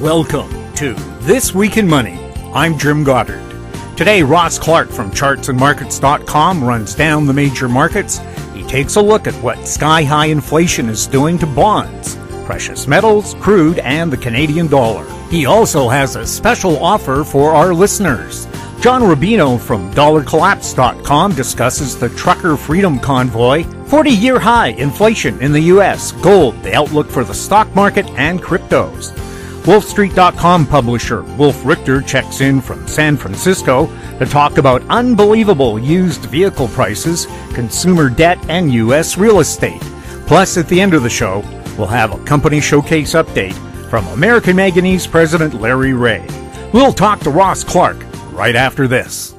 Welcome to This Week in Money. I'm Jim Goddard. Today, Ross Clark from chartsandmarkets.com runs down the major markets. He takes a look at what sky high inflation is doing to bonds, precious metals, crude, and the Canadian dollar. He also has a special offer for our listeners. John Rubino from DollarCollapse.com discusses the Trucker Freedom Convoy, 40 year high inflation in the U.S., gold, the outlook for the stock market, and cryptos. WolfStreet.com publisher Wolf Richter checks in from San Francisco to talk about unbelievable used vehicle prices, consumer debt, and U.S. real estate. Plus, at the end of the show, we'll have a company showcase update from American Manganese President Larry Reaugh. We'll talk to Ross Clark right after this.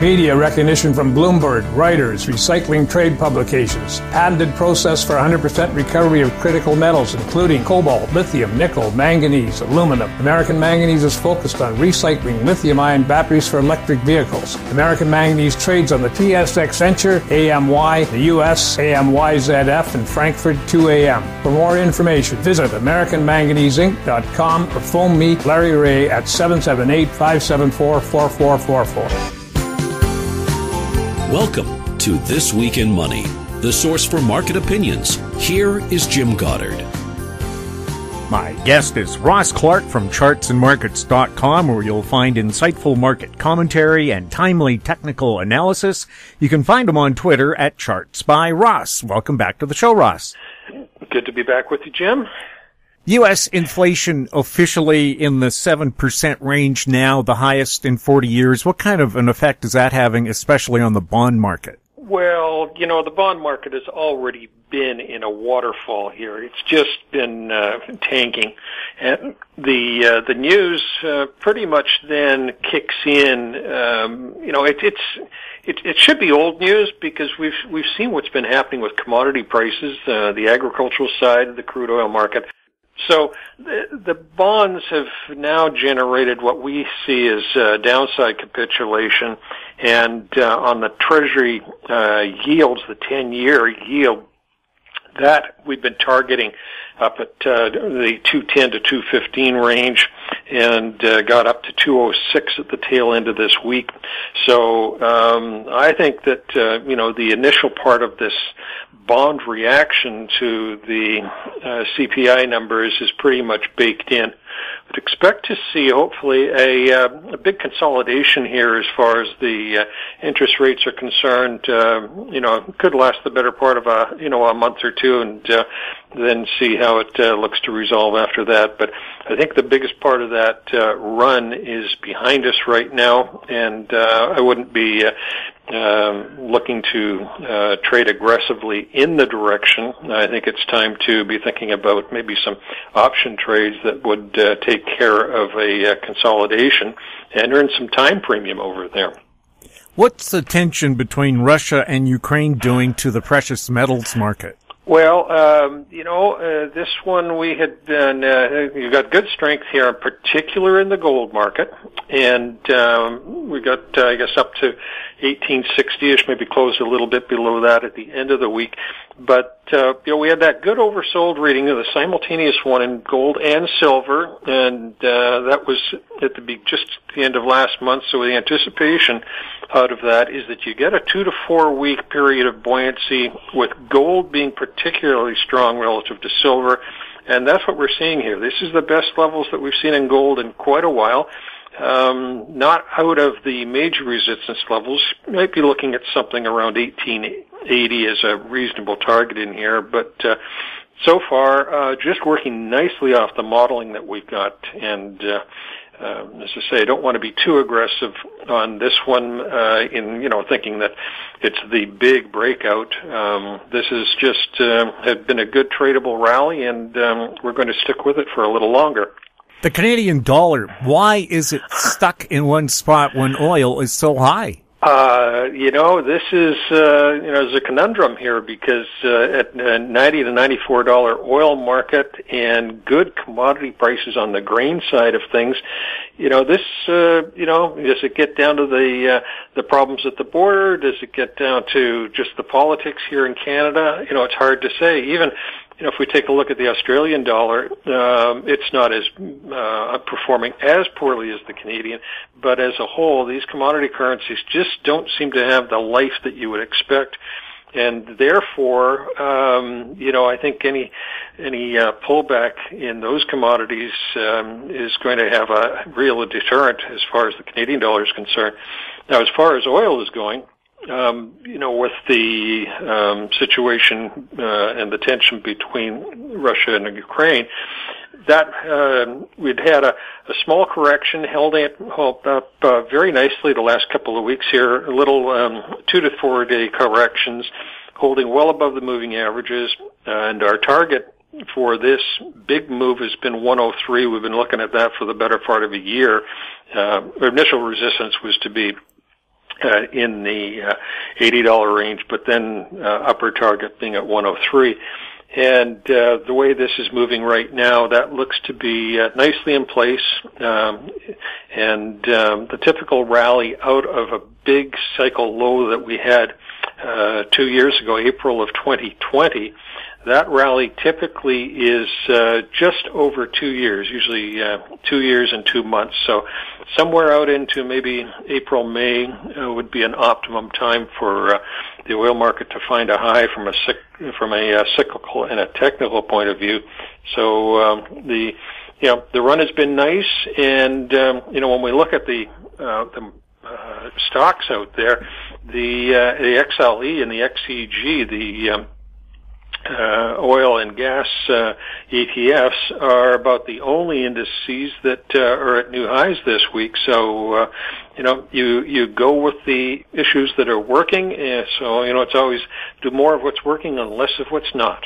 Media recognition from Bloomberg, Reuters, recycling trade publications, patented process for 100% recovery of critical metals, including cobalt, lithium, nickel, manganese, aluminum. American Manganese is focused on recycling lithium ion batteries for electric vehicles. American Manganese trades on the TSX Venture, AMY, the US, AMYZF, and Frankfurt 2AM. For more information, visit AmericanManganeseInc.com or phone me, Larry Reaugh, at 778 574 4444. Welcome to This Week in Money, the source for market opinions. Here is Jim Goddard. My guest is Ross Clark from chartsandmarkets.com, where you'll find insightful market commentary and timely technical analysis. You can find him on Twitter at Charts by Ross. Welcome back to the show, Ross. Good to be back with you, Jim. U.S. inflation officially in the 7% range now, the highest in 40 years. What kind of an effect is that having, especially on the bond market? Well, you know, the bond market has already been in a waterfall here. It's just been uh, tanking, and the uh, the news uh, pretty much then kicks in. Um, you know, it, it's it, it should be old news because we've we've seen what's been happening with commodity prices, uh, the agricultural side, of the crude oil market. So the, the bonds have now generated what we see as uh, downside capitulation, and uh, on the Treasury uh, yields, the 10-year yield, that we've been targeting up at uh, the 210 to 215 range and uh, got up to 206 at the tail end of this week. So um, I think that uh, you know the initial part of this bond reaction to the uh, CPI numbers is pretty much baked in. Would expect to see hopefully a, uh, a big consolidation here as far as the uh, interest rates are concerned. Uh, you know, could last the better part of a you know a month or two, and uh, then see how it uh, looks to resolve after that. But I think the biggest part of that uh, run is behind us right now, and uh, I wouldn't be uh, looking to uh, trade aggressively in the direction. I think it's time to be thinking about maybe some option trades that would uh, take care of a uh, consolidation and earn some time premium over there. What's the tension between Russia and Ukraine doing to the precious metals market? Well, um, you know, uh, this one we had been, uh, you got good strength here, in particular in the gold market, and um, we got, uh, I guess, up to 1860ish, maybe closed a little bit below that at the end of the week. But uh, you know, we had that good oversold reading of the simultaneous one in gold and silver, and uh, that was at the be- just the end of last month. So the anticipation out of that is that you get a two to four week period of buoyancy, with gold being particularly strong relative to silver. And that's what we're seeing here. This is the best levels that we've seen in gold in quite a while um, not out of the major resistance levels. Might be looking at something around 1880 as a reasonable target in here, but uh, so far uh, just working nicely off the modeling that we've got. And uh, uh, as I say, I don't want to be too aggressive on this one. Uh, in you know thinking that it's the big breakout. Um, this is just uh, had been a good tradable rally, and um, we're going to stick with it for a little longer. The Canadian dollar, why is it stuck in one spot when oil is so high? Uh, you know, this is, uh, you know, there's a conundrum here because, uh, at uh, 90 to 94 dollar oil market and good commodity prices on the grain side of things, you know, this, uh, you know, does it get down to the, uh, the problems at the border? Does it get down to just the politics here in Canada? You know, it's hard to say. Even you know, if we take a look at the Australian dollar, um, it's not as uh, performing as poorly as the Canadian, but as a whole, these commodity currencies just don't seem to have the life that you would expect and therefore, um, you know, I think any any uh, pullback in those commodities um, is going to have a real deterrent as far as the Canadian dollar is concerned. Now, as far as oil is going, um, you know, with the um, situation uh, and the tension between Russia and Ukraine, that uh, we'd had a, a small correction, held it held up uh, very nicely the last couple of weeks here. A little um, two to four day corrections, holding well above the moving averages, and our target for this big move has been 103. We've been looking at that for the better part of a year. Uh, initial resistance was to be uh, in the uh, $80 range, but then uh, upper target being at 103. And uh, the way this is moving right now, that looks to be uh, nicely in place. Um, and um, the typical rally out of a big cycle low that we had uh, two years ago, April of 2020, that rally typically is uh, just over two years, usually uh, two years and two months. So somewhere out into maybe April, May uh, would be an optimum time for uh, the oil market to find a high from a from a uh, cyclical and a technical point of view. So um, the you know the run has been nice, and um, you know when we look at the uh, the uh, stocks out there, the uh, the XLE and the XEG, the um, uh, oil and gas uh, ETFs are about the only indices that uh, are at new highs this week. So, uh, you know, you you go with the issues that are working. Uh, so, you know, it's always do more of what's working and less of what's not.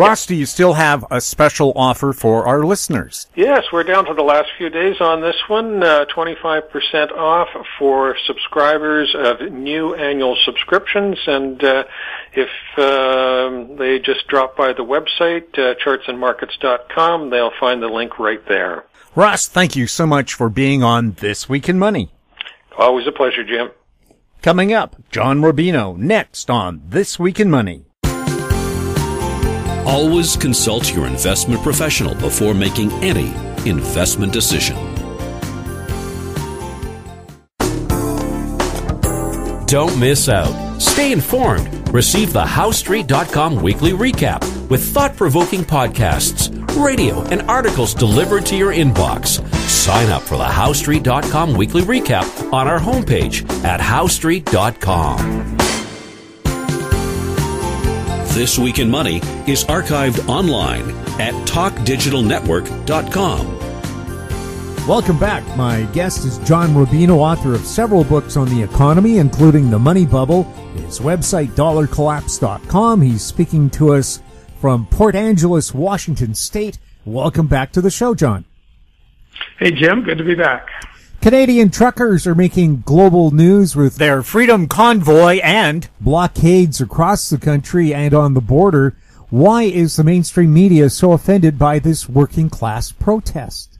Ross, do you still have a special offer for our listeners? Yes, we're down to the last few days on this one. Uh, 25% off for subscribers of new annual subscriptions. And uh, if um, they just drop by the website, uh, chartsandmarkets.com, they'll find the link right there. Ross, thank you so much for being on This Week in Money. Always a pleasure, Jim. Coming up, John Rubino next on This Week in Money. Always consult your investment professional before making any investment decision. Don't miss out. Stay informed. Receive the HoweStreet.com weekly recap with thought provoking podcasts, radio, and articles delivered to your inbox. Sign up for the HoweStreet.com weekly recap on our homepage at HoweStreet.com. This Week in Money is archived online at TalkDigitalNetwork.com. Welcome back. My guest is John Rubino, author of several books on the economy, including The Money Bubble, his website, dollarcollapse.com. He's speaking to us from Port Angeles, Washington State. Welcome back to the show, John. Hey, Jim. Good to be back. Canadian truckers are making global news with their Freedom Convoy and blockades across the country and on the border. Why is the mainstream media so offended by this working class protest?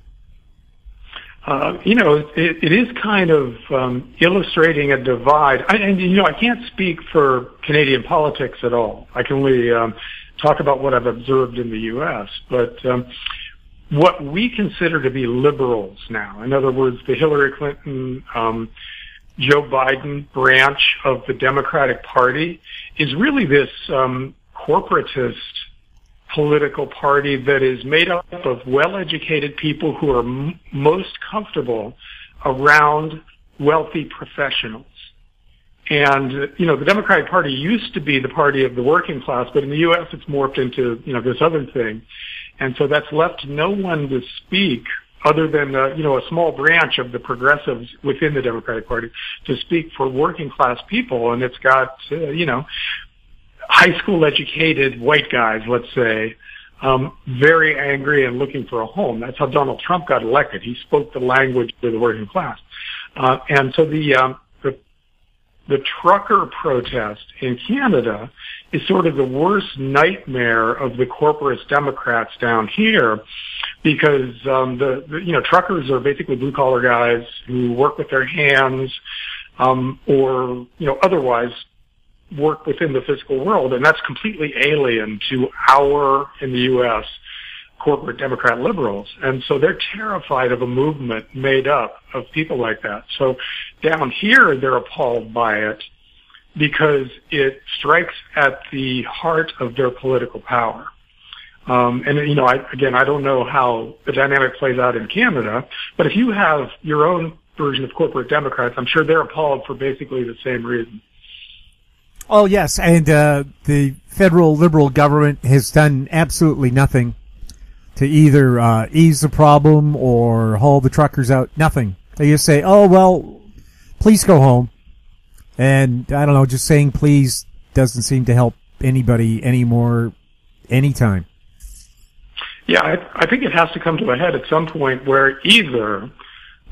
Uh, you know, it, it is kind of um, illustrating a divide. I, and you know, I can't speak for Canadian politics at all. I can only um, talk about what I've observed in the U.S. But um, what we consider to be liberals now. In other words, the Hillary Clinton, um, Joe Biden branch of the Democratic Party is really this um, corporatist political party that is made up of well-educated people who are m- most comfortable around wealthy professionals. And, you know, the Democratic Party used to be the party of the working class, but in the U.S. it's morphed into, you know, this other thing. And so that's left no one to speak other than, uh, you know, a small branch of the progressives within the Democratic Party to speak for working class people. And it's got, uh, you know, high school educated white guys, let's say, um, very angry and looking for a home. That's how Donald Trump got elected. He spoke the language of the working class. Uh, and so the, um, the, the trucker protest in Canada is sort of the worst nightmare of the corporate Democrats down here because um, the, the you know truckers are basically blue collar guys who work with their hands um, or you know otherwise work within the physical world, and that's completely alien to our, in the U.S., corporate Democrat liberals. And so they're terrified of a movement made up of people like that. So down here, they're appalled by it because it strikes at the heart of their political power. Um, and you know, I, again, I don't know how the dynamic plays out in Canada, but if you have your own version of corporate Democrats, I'm sure they're appalled for basically the same reason. Oh yes, and uh, the federal liberal government has done absolutely nothing to either uh, ease the problem or haul the truckers out. Nothing. They just say, "Oh well, please go home," and I don't know. Just saying please doesn't seem to help anybody anymore, anytime. Yeah, I, I think it has to come to a head at some point where either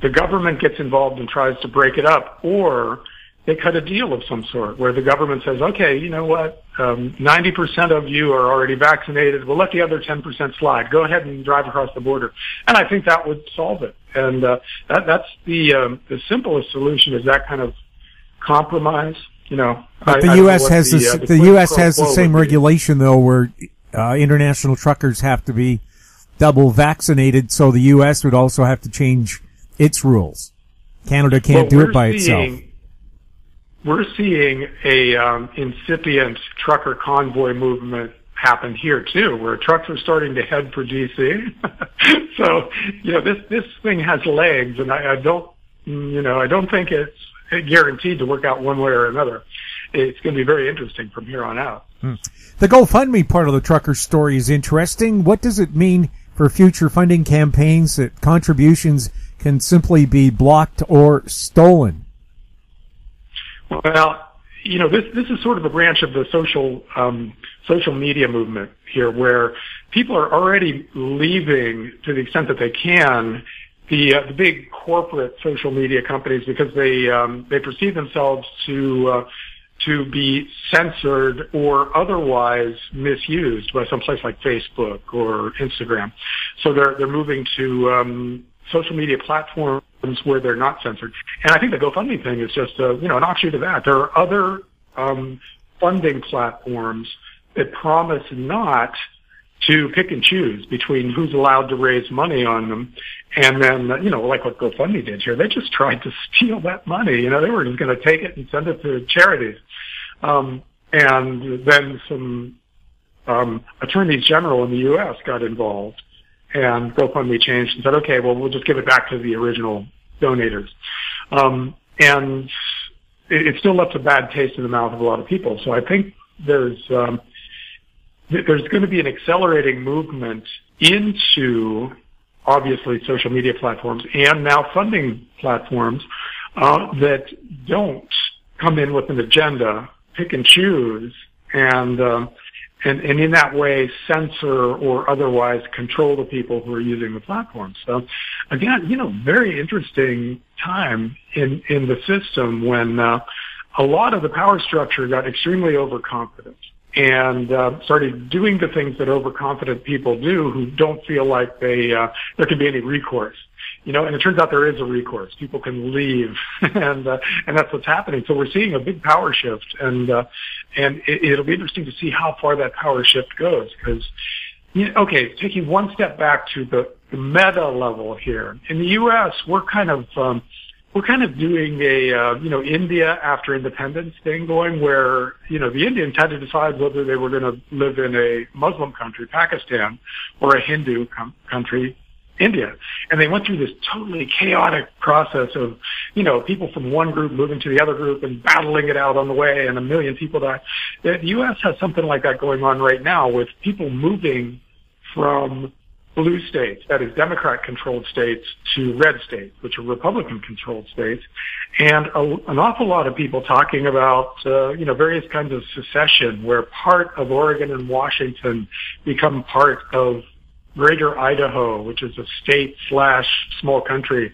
the government gets involved and tries to break it up, or they cut a deal of some sort where the government says, okay, you know what, um, 90% of you are already vaccinated. We'll let the other 10% slide. Go ahead and drive across the border. And I think that would solve it. And uh, that, that's the um, the simplest solution is that kind of compromise. You know, but the I, U.S. Has the, the, uh, the, the U.S. has the same regulation though, where uh, international truckers have to be double vaccinated, so the U.S. would also have to change its rules. Canada can't well, do it by seeing, itself. We're seeing a um, incipient trucker convoy movement happen here too, where trucks are starting to head for DC. so, you know, this this thing has legs, and I, I don't, you know, I don't think it's guaranteed to work out one way or another. It's going to be very interesting from here on out. Hmm. The GoFundMe part of the trucker story is interesting. What does it mean for future funding campaigns that contributions can simply be blocked or stolen? Well, you know, this this is sort of a branch of the social um, social media movement here, where people are already leaving to the extent that they can the uh, the big corporate social media companies because they um, they perceive themselves to uh, to be censored or otherwise misused by some place like Facebook or Instagram. So they're they're moving to um, social media platforms where they're not censored. And I think the GoFundMe thing is just a, you know an offshoot of that. There are other um, funding platforms that promise not to pick and choose between who's allowed to raise money on them. And then, you know, like what GoFundMe did here, they just tried to steal that money. You know, they were just going to take it and send it to charities. Um, and then some um, attorneys general in the U.S. got involved, and GoFundMe changed and said, "Okay, well, we'll just give it back to the original donators." Um, and it, it still left a bad taste in the mouth of a lot of people. So I think there's um, there's going to be an accelerating movement into obviously social media platforms and now funding platforms uh, that don't come in with an agenda pick and choose and um, and and in that way censor or otherwise control the people who are using the platform. So again, you know, very interesting time in in the system when uh, a lot of the power structure got extremely overconfident and uh, started doing the things that overconfident people do who don't feel like they uh, there can be any recourse you know, and it turns out there is a recourse. People can leave, and uh, and that's what's happening. So we're seeing a big power shift, and uh, and it, it'll be interesting to see how far that power shift goes. Because, you know, okay, taking one step back to the, the meta level here in the U.S., we're kind of um, we're kind of doing a uh, you know India after independence thing going where you know the Indians had to decide whether they were going to live in a Muslim country, Pakistan, or a Hindu com- country, India. And they went through this totally chaotic process of, you know, people from one group moving to the other group and battling it out on the way and a million people died. The U.S. has something like that going on right now with people moving from blue states, that is Democrat controlled states, to red states, which are Republican controlled states. And a, an awful lot of people talking about, uh, you know, various kinds of secession where part of Oregon and Washington become part of Greater Idaho, which is a state slash small country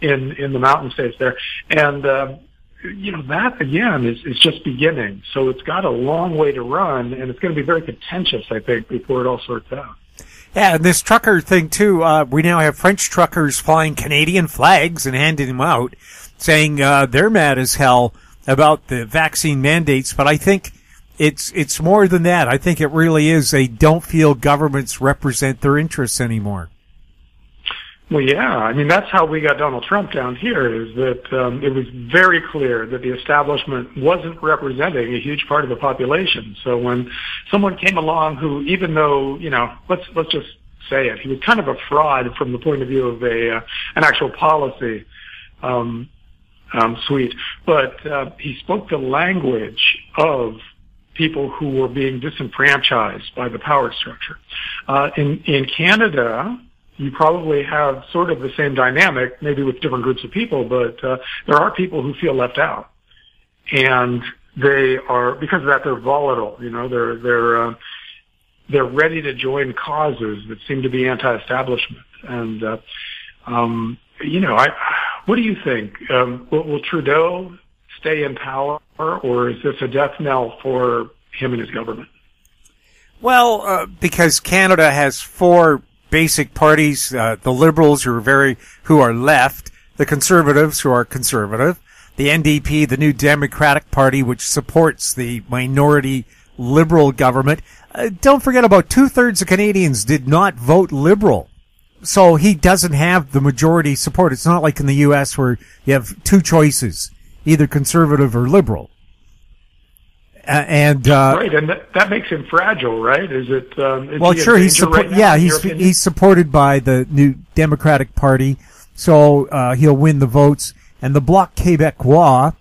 in in the mountain states there, and uh, you know that again is is just beginning. So it's got a long way to run, and it's going to be very contentious, I think, before it all sorts out. Yeah, and this trucker thing too. Uh, we now have French truckers flying Canadian flags and handing them out, saying uh, they're mad as hell about the vaccine mandates, but I think it's it's more than that. I think it really is they don't feel governments represent their interests anymore. Well, yeah. I mean, that's how we got Donald Trump down here. Is that um, it was very clear that the establishment wasn't representing a huge part of the population. So when someone came along who, even though you know, let's let's just say it, he was kind of a fraud from the point of view of a uh, an actual policy. Um, um, suite, but uh, he spoke the language of people who were being disenfranchised by the power structure. Uh, in in Canada, you probably have sort of the same dynamic, maybe with different groups of people, but uh, there are people who feel left out, and they are because of that they're volatile. You know, they're they're uh, they're ready to join causes that seem to be anti-establishment, and uh, um, you know, I what do you think? Um, will, will Trudeau stay in power, or is this a death knell for him and his government? Well, uh, because Canada has four basic parties, uh, the liberals who are very, who are left, the conservatives who are conservative, the NDP, the New Democratic Party, which supports the minority liberal government. Uh, don't forget about two thirds of Canadians did not vote liberal. So he doesn't have the majority support. It's not like in the U.S. where you have two choices, either conservative or liberal. Uh, and uh, right, and that, that, makes him fragile, right? Is it? Um, is well, he sure. He's right yeah, he's he's supported by the new Democratic Party, so uh, he'll win the votes. And the Bloc Québécois,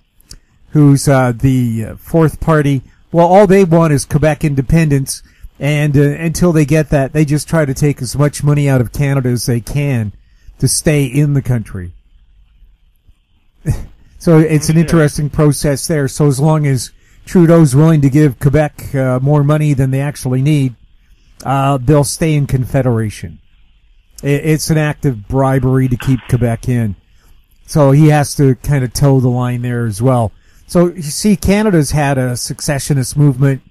who's uh, the uh, fourth party, well, all they want is Quebec independence, and uh, until they get that, they just try to take as much money out of Canada as they can to stay in the country. so it's an interesting process there. So as long as Trudeau's willing to give Quebec uh, more money than they actually need, uh, they'll stay in Confederation. It's an act of bribery to keep Quebec in. So he has to kind of toe the line there as well. So you see, Canada's had a secessionist movement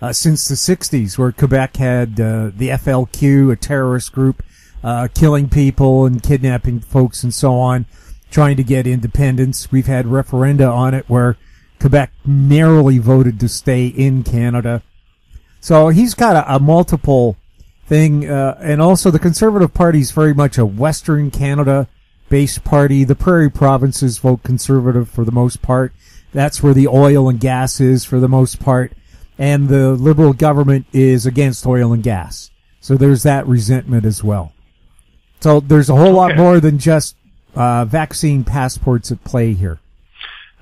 uh, since the 60s where Quebec had uh, the FLQ, a terrorist group, uh, killing people and kidnapping folks and so on, trying to get independence. We've had referenda on it where Quebec narrowly voted to stay in Canada. So he's got a, a multiple thing, uh, and also the Conservative Party is very much a Western Canada based party. The Prairie provinces vote Conservative for the most part. That's where the oil and gas is for the most part. And the Liberal government is against oil and gas. So there's that resentment as well. So there's a whole okay. lot more than just uh, vaccine passports at play here.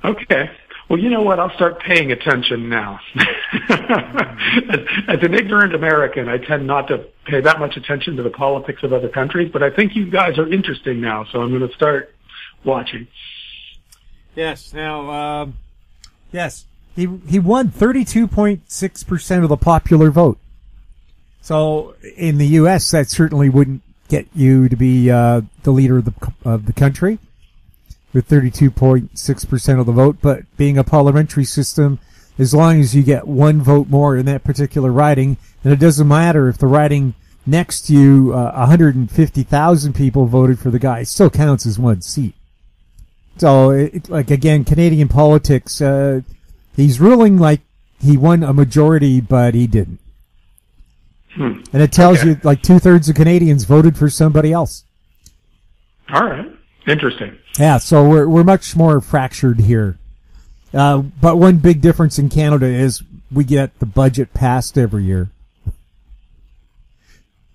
Okay. Well, you know what? I'll start paying attention now. as, as, an ignorant American, I tend not to pay that much attention to the politics of other countries, but I think you guys are interesting now, so I'm going to start watching. Yes. Now, um, yes, he he won 32.6 percent of the popular vote. So in the U.S., that certainly wouldn't get you to be uh, the leader of the of the country with 32.6% of the vote, but being a parliamentary system, as long as you get one vote more in that particular riding, then it doesn't matter if the riding next to you, uh, 150,000 people voted for the guy, it still counts as one seat. So, it, like again, Canadian politics, uh, he's ruling like he won a majority, but he didn't. Hmm. And it tells okay. you like two thirds of Canadians voted for somebody else. All right. Interesting. Yeah, so we're we're much more fractured here. Uh, but one big difference in Canada is we get the budget passed every year.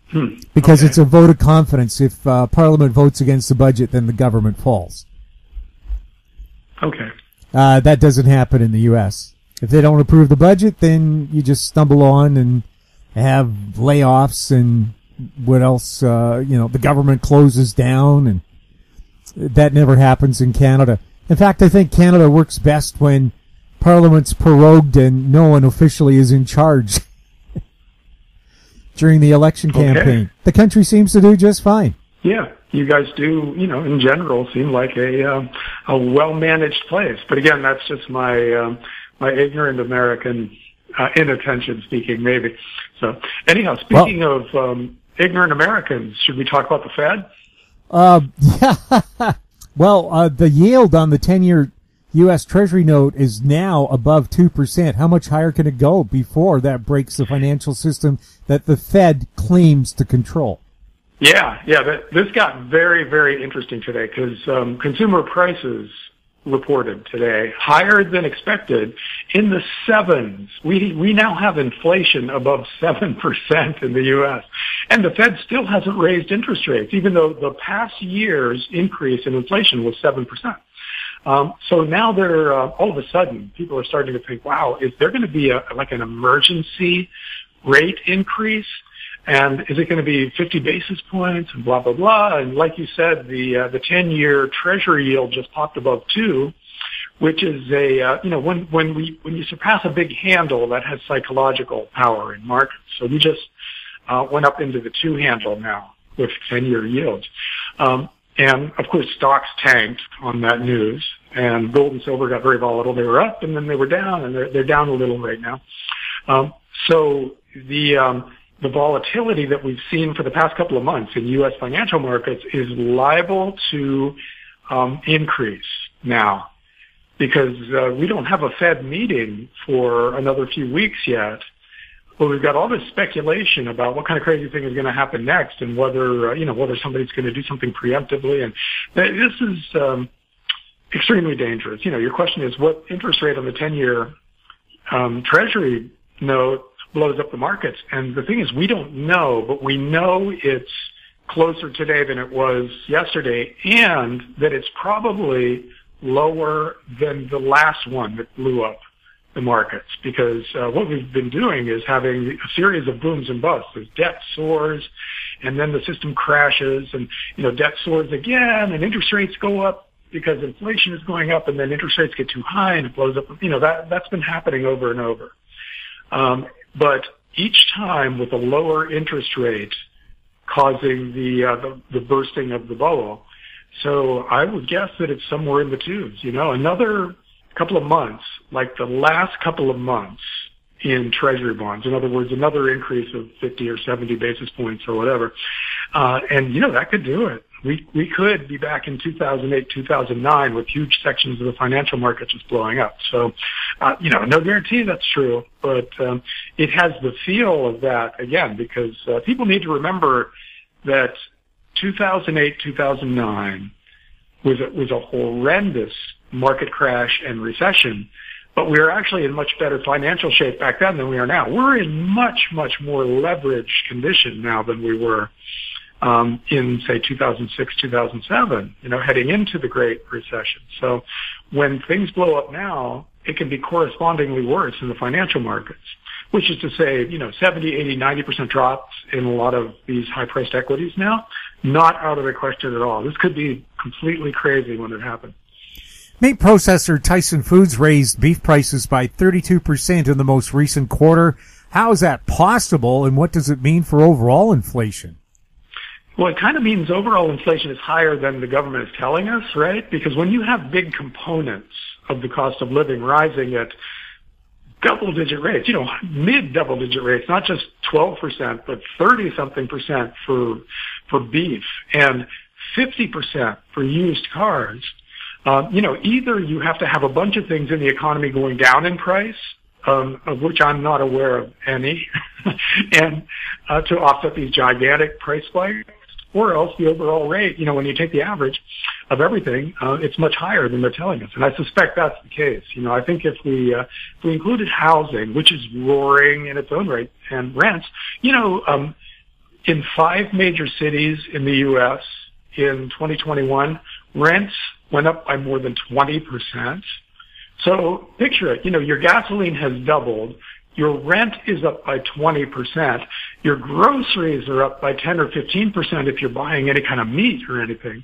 Hmm. Because okay. it's a vote of confidence. If uh, Parliament votes against the budget, then the government falls. Okay. Uh, that doesn't happen in the U.S. If they don't approve the budget, then you just stumble on and have layoffs and what else? Uh, you know, the government closes down and that never happens in Canada. In fact, I think Canada works best when Parliament's prorogued and no one officially is in charge during the election campaign. Okay. The country seems to do just fine. Yeah, you guys do, you know, in general, seem like a um, a well managed place. But again, that's just my um, my ignorant American uh, inattention speaking, maybe. So, anyhow, speaking well, of um, ignorant Americans, should we talk about the Fed? Uh, yeah. well, uh, the yield on the 10 year U.S. Treasury note is now above 2%. How much higher can it go before that breaks the financial system that the Fed claims to control? Yeah, yeah. This got very, very interesting today because um, consumer prices reported today higher than expected in the sevens. We we now have inflation above seven percent in the U.S. and the Fed still hasn't raised interest rates, even though the past year's increase in inflation was seven percent. Um, so now they're uh, all of a sudden people are starting to think, wow, is there going to be a like an emergency rate increase? And is it going to be 50 basis points and blah, blah, blah? And like you said, the, uh, the 10 year treasury yield just popped above two, which is a, uh, you know, when, when we, when you surpass a big handle that has psychological power in markets. So we just, uh, went up into the two handle now with 10 year yields. Um, and of course stocks tanked on that news and gold and silver got very volatile. They were up and then they were down and they're, they're down a little right now. Um, so the, um, the volatility that we've seen for the past couple of months in U.S. financial markets is liable to um, increase now because uh, we don't have a Fed meeting for another few weeks yet. But we've got all this speculation about what kind of crazy thing is going to happen next, and whether uh, you know whether somebody's going to do something preemptively. And this is um, extremely dangerous. You know, your question is what interest rate on the ten-year um, Treasury note blows up the markets. And the thing is, we don't know, but we know it's closer today than it was yesterday and that it's probably lower than the last one that blew up the markets because uh, what we've been doing is having a series of booms and busts. As debt soars and then the system crashes and, you know, debt soars again and interest rates go up because inflation is going up and then interest rates get too high and it blows up. You know, that, that's been happening over and over. Um, but each time with a lower interest rate causing the, uh, the, the bursting of the bubble. So I would guess that it's somewhere in the twos, you know, another couple of months, like the last couple of months in treasury bonds. In other words, another increase of 50 or 70 basis points or whatever. Uh, and you know, that could do it we we could be back in 2008, 2009 with huge sections of the financial market just blowing up. So, uh, you know, no guarantee that's true, but um, it has the feel of that again because uh, people need to remember that 2008, 2009 was a, was a horrendous market crash and recession. But we were actually in much better financial shape back then than we are now. We're in much, much more leveraged condition now than we were um, in say 2006, 2007, you know, heading into the Great Recession. So when things blow up now, it can be correspondingly worse in the financial markets, which is to say, you know, 70, 80, 90% drops in a lot of these high priced equities now, not out of the question at all. This could be completely crazy when it happens. Meat processor Tyson Foods raised beef prices by 32% in the most recent quarter. How is that possible and what does it mean for overall inflation? Well, it kind of means overall inflation is higher than the government is telling us, right? Because when you have big components of the cost of living rising at double digit rates, you know, mid double digit rates, not just 12%, but 30 something percent for, for beef and 50% for used cars. Um, you know, either you have to have a bunch of things in the economy going down in price, um, of which I'm not aware of any, and uh, to offset these gigantic price spikes, or else the overall rate, you know, when you take the average of everything, uh, it's much higher than they're telling us. And I suspect that's the case. You know, I think if we, uh, if we included housing, which is roaring in its own right, and rents, you know, um, in five major cities in the U.S. in 2021, rents went up by more than 20%. So picture it, you know, your gasoline has doubled, your rent is up by 20%. Your groceries are up by 10 or 15% if you're buying any kind of meat or anything.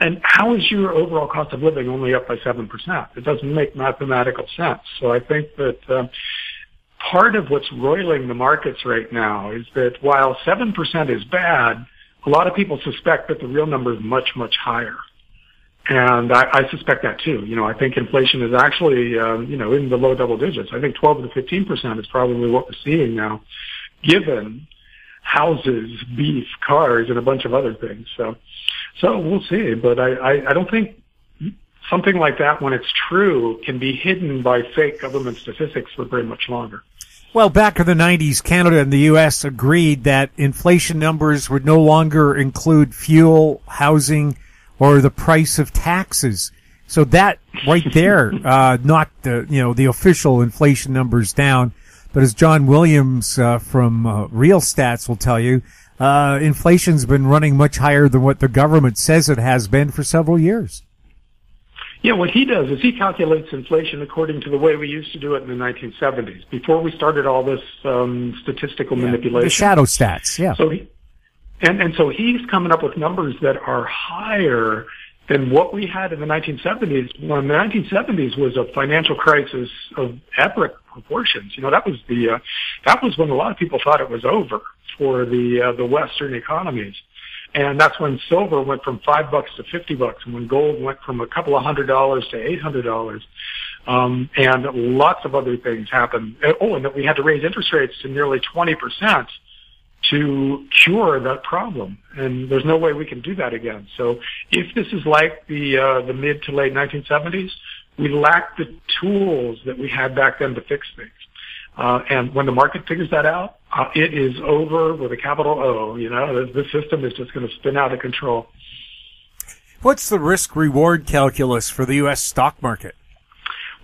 And how is your overall cost of living only up by 7%? It doesn't make mathematical sense. So I think that uh, part of what's roiling the markets right now is that while 7% is bad, a lot of people suspect that the real number is much, much higher. And I, I suspect that too. You know, I think inflation is actually, uh, you know, in the low double digits. I think 12 to 15 percent is probably what we're seeing now, given houses, beef, cars, and a bunch of other things. So, so we'll see. But I, I, I don't think something like that, when it's true, can be hidden by fake government statistics for very much longer. Well, back in the 90s, Canada and the U.S. agreed that inflation numbers would no longer include fuel, housing, or the price of taxes. So that right there uh, knocked the you know the official inflation numbers down. But as John Williams uh, from uh, Real Stats will tell you, uh, inflation's been running much higher than what the government says it has been for several years. Yeah, what he does is he calculates inflation according to the way we used to do it in the 1970s, before we started all this um, statistical yeah, manipulation. The shadow stats, yeah. So he, and and so he's coming up with numbers that are higher than what we had in the 1970s. When the 1970s was a financial crisis of epic proportions. You know, that was the uh, that was when a lot of people thought it was over for the uh, the Western economies. And that's when silver went from five bucks to 50 bucks and when gold went from a couple of hundred dollars to $800. Um, and lots of other things happened. Oh, and that we had to raise interest rates to nearly 20% to cure that problem. And there's no way we can do that again. So if this is like the, uh, the mid to late 1970s, we lack the tools that we had back then to fix things. Uh, and when the market figures that out, uh, it is over with a capital O. You know, the, the system is just going to spin out of control. What's the risk reward calculus for the U.S. stock market?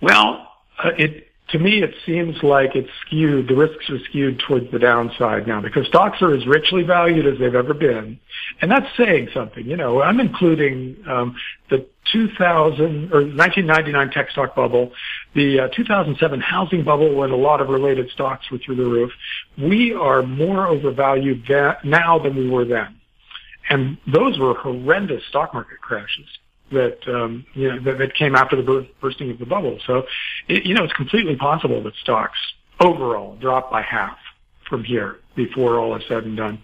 Well, uh, it to me, it seems like it's skewed. The risks are skewed towards the downside now because stocks are as richly valued as they've ever been, and that's saying something. You know, I'm including um, the 2000 or 1999 tech stock bubble, the uh, 2007 housing bubble when a lot of related stocks were through the roof. We are more overvalued now than we were then. And those were horrendous stock market crashes that um, you know that, that came after the bursting of the bubble. So, it, you know, it's completely possible that stocks overall drop by half from here before all is said and done.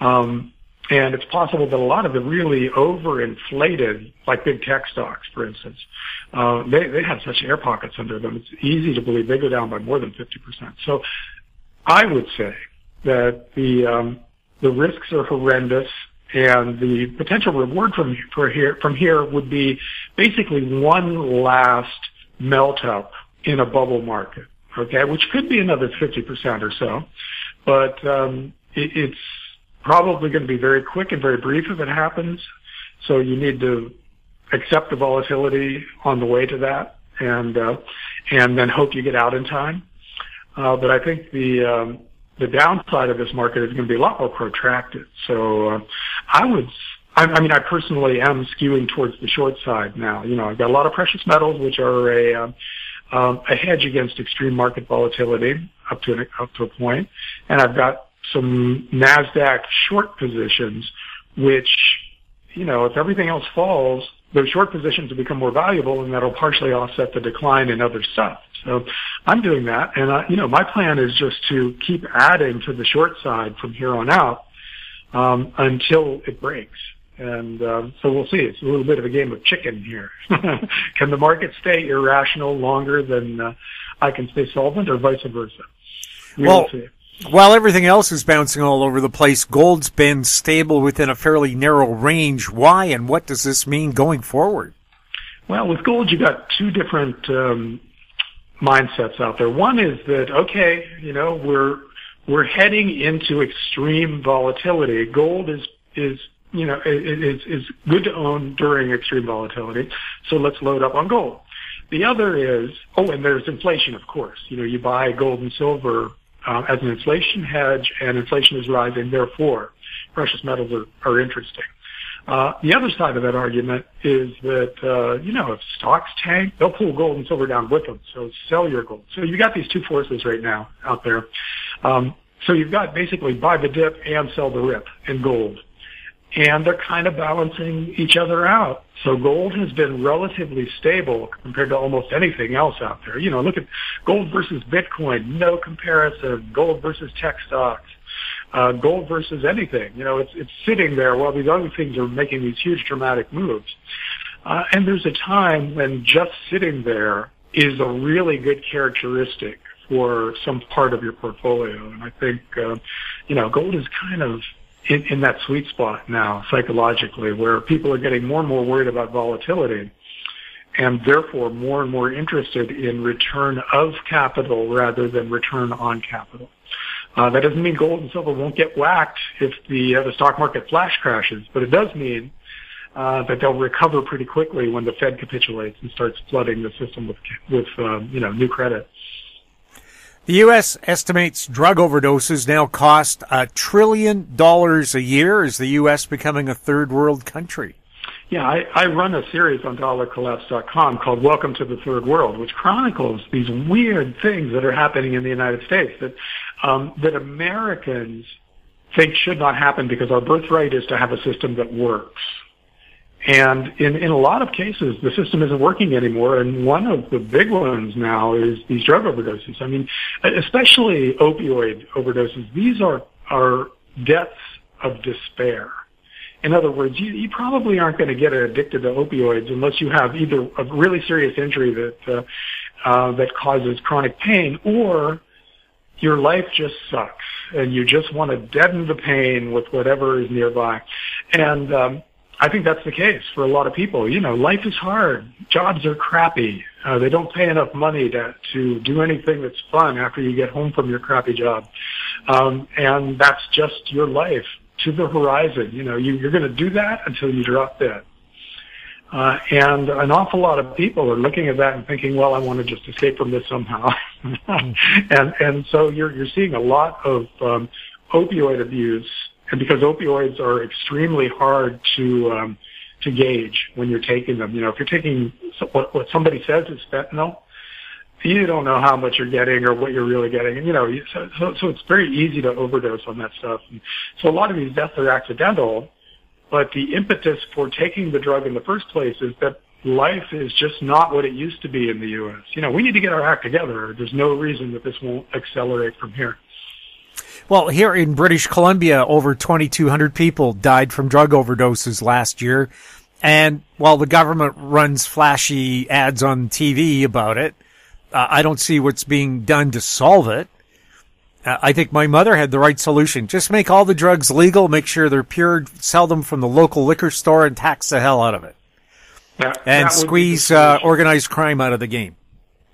Um, and it's possible that a lot of the really overinflated, like big tech stocks, for instance, uh, they, they have such air pockets under them. It's easy to believe they go down by more than 50%. So I would say that the, um, the risks are horrendous and the potential reward from, here, from here would be basically one last melt up in a bubble market. Okay. Which could be another 50% or so, but, um, it, it's, probably going to be very quick and very brief if it happens. So you need to accept the volatility on the way to that and, uh, and then hope you get out in time. Uh, but I think the, um, the downside of this market is going to be a lot more protracted. So, uh, I would, I, I mean, I personally am skewing towards the short side now. You know, I've got a lot of precious metals, which are a, um, um, a hedge against extreme market volatility up to an, up to a point, and I've got some NASDAQ short positions, which, you know, if everything else falls, those short positions will become more valuable and that'll partially offset the decline in other stuff. So I'm doing that. And, uh, you know, my plan is just to keep adding to the short side from here on out, um, until it breaks. And um, so we'll see. It's a little bit of a game of chicken here. can the market stay irrational longer than uh, I can stay solvent, or vice versa? We well, while everything else is bouncing all over the place, gold's been stable within a fairly narrow range. Why and what does this mean going forward? Well, with gold, you got two different um, mindsets out there. One is that okay, you know, we're we're heading into extreme volatility. Gold is is you know is is good to own during extreme volatility, so let's load up on gold. The other is oh, and there's inflation, of course. You know, you buy gold and silver uh, as an inflation hedge, and inflation is rising. Therefore, precious metals are, are interesting. Uh, the other side of that argument is that, uh, you know, if stocks tank, they'll pull gold and silver down with them. So sell your gold. So you got these two forces right now out there. Um, so you've got basically buy the dip and sell the rip in gold. And they're kind of balancing each other out. So gold has been relatively stable compared to almost anything else out there. You know, look at gold versus Bitcoin, no comparison. Gold versus tech stocks, uh, gold versus anything. You know, it's it's sitting there while these other things are making these huge dramatic moves. Uh, and there's a time when just sitting there is a really good characteristic for some part of your portfolio. And I think, uh, you know, gold is kind of in, in that sweet spot now psychologically where people are getting more and more worried about volatility. and therefore more and more interested in return of capital rather than return on capital. Uh, that doesn't mean gold and silver won't get whacked if the uh, the stock market flash crashes, but it does mean uh, that they'll recover pretty quickly when the Fed capitulates and starts flooding the system with with um, you know new credit. The U.S. estimates drug overdoses now cost a trillion dollars a year. Is the U.S. becoming a third world country? Yeah, I, I run a series on dollarcollapse.com called Welcome to the Third World, which chronicles these weird things that are happening in the United States that um, that Americans think should not happen because our birthright is to have a system that works. And in, in a lot of cases, the system isn't working anymore. And one of the big ones now is these drug overdoses. I mean, especially opioid overdoses. These are, are deaths of despair. In other words, you, you probably aren't going to get addicted to opioids unless you have either a really serious injury that, uh, uh, that causes chronic pain or your life just sucks and you just want to deaden the pain with whatever is nearby. And, um, I think that's the case for a lot of people. You know, life is hard. Jobs are crappy. Uh, they don't pay enough money to to do anything that's fun after you get home from your crappy job, um, and that's just your life to the horizon. You know, you, you're going to do that until you drop dead. Uh, and an awful lot of people are looking at that and thinking, well, I want to just escape from this somehow. and, and so you're, you're seeing a lot of, um, opioid abuse and because opioids are extremely hard to um, to gauge when you're taking them. You know, if you're taking what, what somebody says is fentanyl, you don't know how much you're getting or what you're really getting. And, you know, so, so, so it's very easy to overdose on that stuff. And so a lot of these deaths are accidental, but the impetus for taking the drug in the first place is that life is just not what it used to be in the U.S. You know, we need to get our act together. There's no reason that this won't accelerate from here. Well, here in British Columbia, over 2,200 people died from drug overdoses last year. And while the government runs flashy ads on TV about it, uh, I don't see what's being done to solve it. Uh, I think my mother had the right solution. Just make all the drugs legal, make sure they're pure, sell them from the local liquor store and tax the hell out of it. And squeeze uh, organized crime out of the game.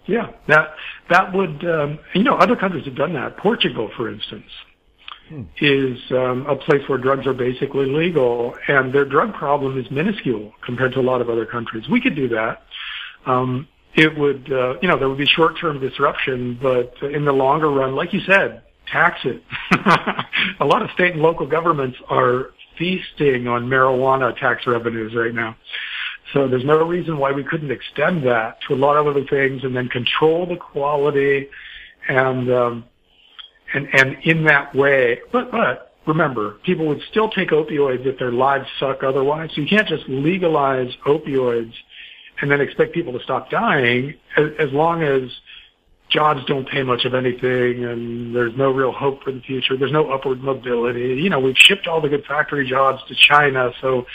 Yeah, that that would um, you know other countries have done that. Portugal, for instance, hmm. is um, a place where drugs are basically legal, and their drug problem is minuscule compared to a lot of other countries. We could do that. Um, it would uh, you know there would be short term disruption, but in the longer run, like you said, tax it. a lot of state and local governments are feasting on marijuana tax revenues right now. So there's no reason why we couldn't extend that to a lot of other things and then control the quality and, um, and, and in that way, but, but remember, people would still take opioids if their lives suck otherwise. So you can't just legalize opioids and then expect people to stop dying as, as long as jobs don't pay much of anything and there's no real hope for the future. There's no upward mobility. You know, we've shipped all the good factory jobs to China, so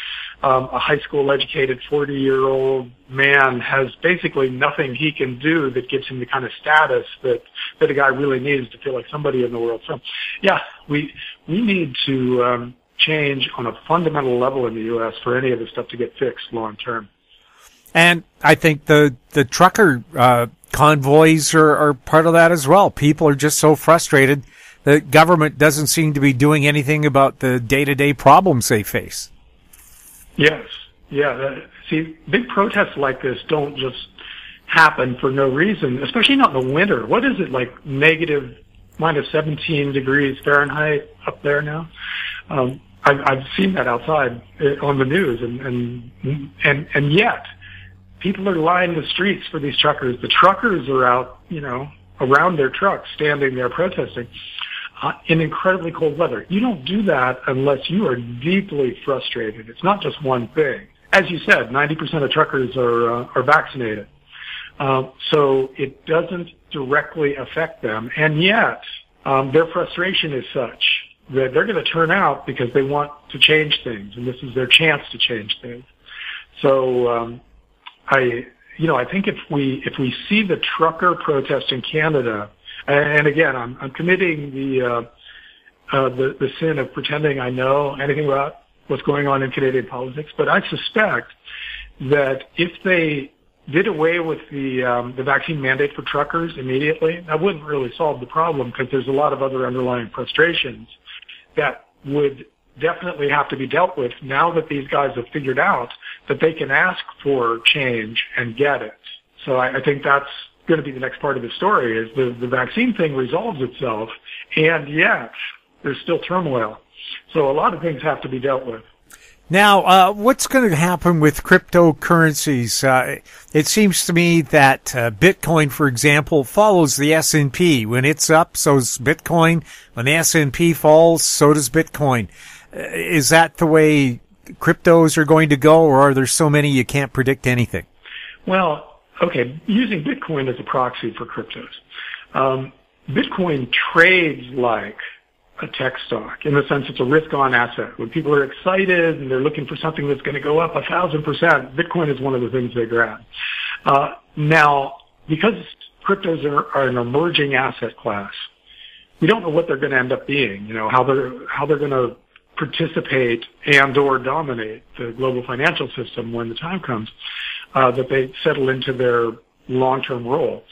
um, a high school educated 40 year old man has basically nothing he can do that gives him the kind of status that, that a guy really needs to feel like somebody in the world. So yeah, we, we need to, um, change on a fundamental level in the U.S. for any of this stuff to get fixed long term. And I think the, the trucker, uh, convoys are, are part of that as well. People are just so frustrated. The government doesn't seem to be doing anything about the day to day problems they face. Yes. Yeah. Uh, see, big protests like this don't just happen for no reason, especially not in the winter. What is it like negative minus 17 degrees Fahrenheit up there now? Um, I've, I've seen that outside uh, on the news and, and, and, and yet people are lining the streets for these truckers. The truckers are out, you know, around their trucks standing there protesting uh, in incredibly cold weather. You don't do that unless you are deeply frustrated. It's not just one thing. As you said, 90% of truckers are uh, are vaccinated, uh, so it doesn't directly affect them, and yet um, their frustration is such that they're going to turn out because they want to change things, and this is their chance to change things. So um, I, you know, I think if we if we see the trucker protest in Canada and again, I'm, I'm committing the, uh, uh, the, the sin of pretending I know anything about what's going on in Canadian politics, but I suspect that if they did away with the um, the vaccine mandate for truckers immediately, that wouldn't really solve the problem because there's a lot of other underlying frustrations that would definitely have to be dealt with now that these guys have figured out that they can ask for change and get it. So I, I think that's going to be the next part of the story is the, the vaccine thing resolves itself and yet there's still turmoil. So a lot of things have to be dealt with. Now, uh, what's going to happen with cryptocurrencies? Uh, it seems to me that uh, Bitcoin, for example, follows the S&P. When it's up, so's Bitcoin. When the S&P falls, so does Bitcoin. Uh, is that the way cryptos are going to go, or are there so many you can't predict anything? Well, okay, using Bitcoin as a proxy for cryptos. Um, Bitcoin trades like a tech stock in the sense it's a risk on asset. When people are excited and they're looking for something that's going to go up a thousand percent, Bitcoin is one of the things they grab. Uh, now, because cryptos are, are an emerging asset class, we don't know what they're going to end up being. You know how they're how they're going to participate and or dominate the global financial system when the time comes uh, that they settle into their long-term role.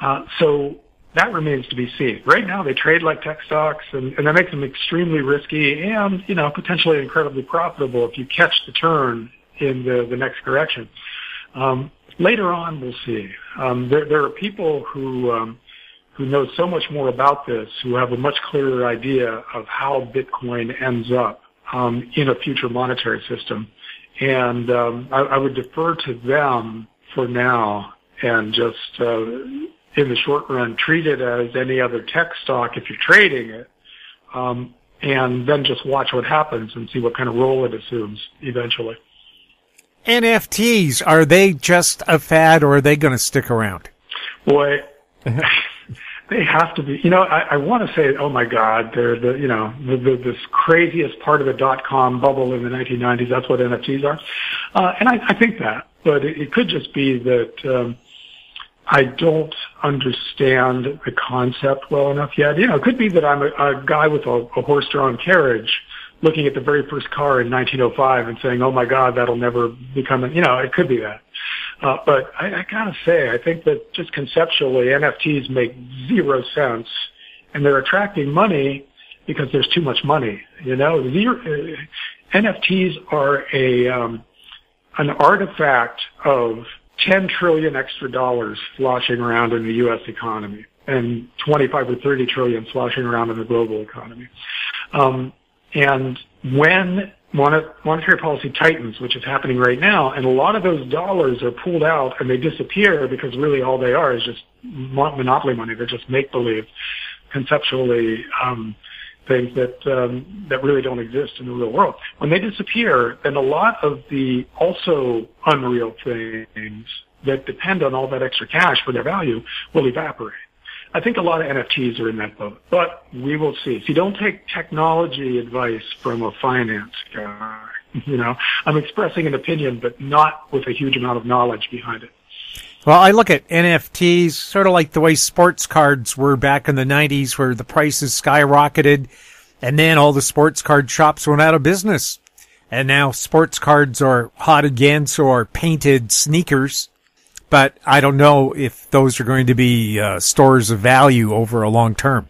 Uh, so that remains to be seen. Right now, they trade like tech stocks, and, and that makes them extremely risky and, you know, potentially incredibly profitable if you catch the turn in the, the next correction. Um, later on, we'll see. Um, there, there are people who um, who know so much more about this, who have a much clearer idea of how Bitcoin ends up um, in a future monetary system, and um, I, I would defer to them for now and just uh, in the short run treat it as any other tech stock if you're trading it, um, and then just watch what happens and see what kind of role it assumes eventually. NFTs, are they just a fad or are they going to stick around? Boy, they have to be. You know, I, I want to say, oh my God, they're the you know the, the, this craziest part of the dot com bubble in the 1990s. That's what NFTs are, uh, and I, I think that. But it, it could just be that um, I don't understand the concept well enough yet. You know, it could be that I'm a, a guy with a, a horse-drawn carriage looking at the very first car in 1905 and saying, "Oh my God, that'll never become." A, you know, it could be that. Uh, but I, I gotta say, I think that just conceptually, NFTs make zero sense, and they're attracting money because there's too much money. You know, zero, uh, NFTs are a um, an artifact of 10 trillion extra dollars sloshing around in the U.S. economy and 25 or 30 trillion sloshing around in the global economy. Um, and when monetary policy tightens, which is happening right now, and a lot of those dollars are pulled out and they disappear because really all they are is just monopoly money. They're just make believe, conceptually. Um, things that um, that really don't exist in the real world. When they disappear, then a lot of the also unreal things that depend on all that extra cash for their value will evaporate. I think a lot of NFTs are in that boat, but we will see. If you don't take technology advice from a finance guy. You know, I'm expressing an opinion, but not with a huge amount of knowledge behind it. Well, I look at NFTs sort of like the way sports cards were back in the 90s where the prices skyrocketed and then all the sports card shops went out of business. And now sports cards are hot again, so are painted sneakers. But I don't know if those are going to be uh, stores of value over a long term.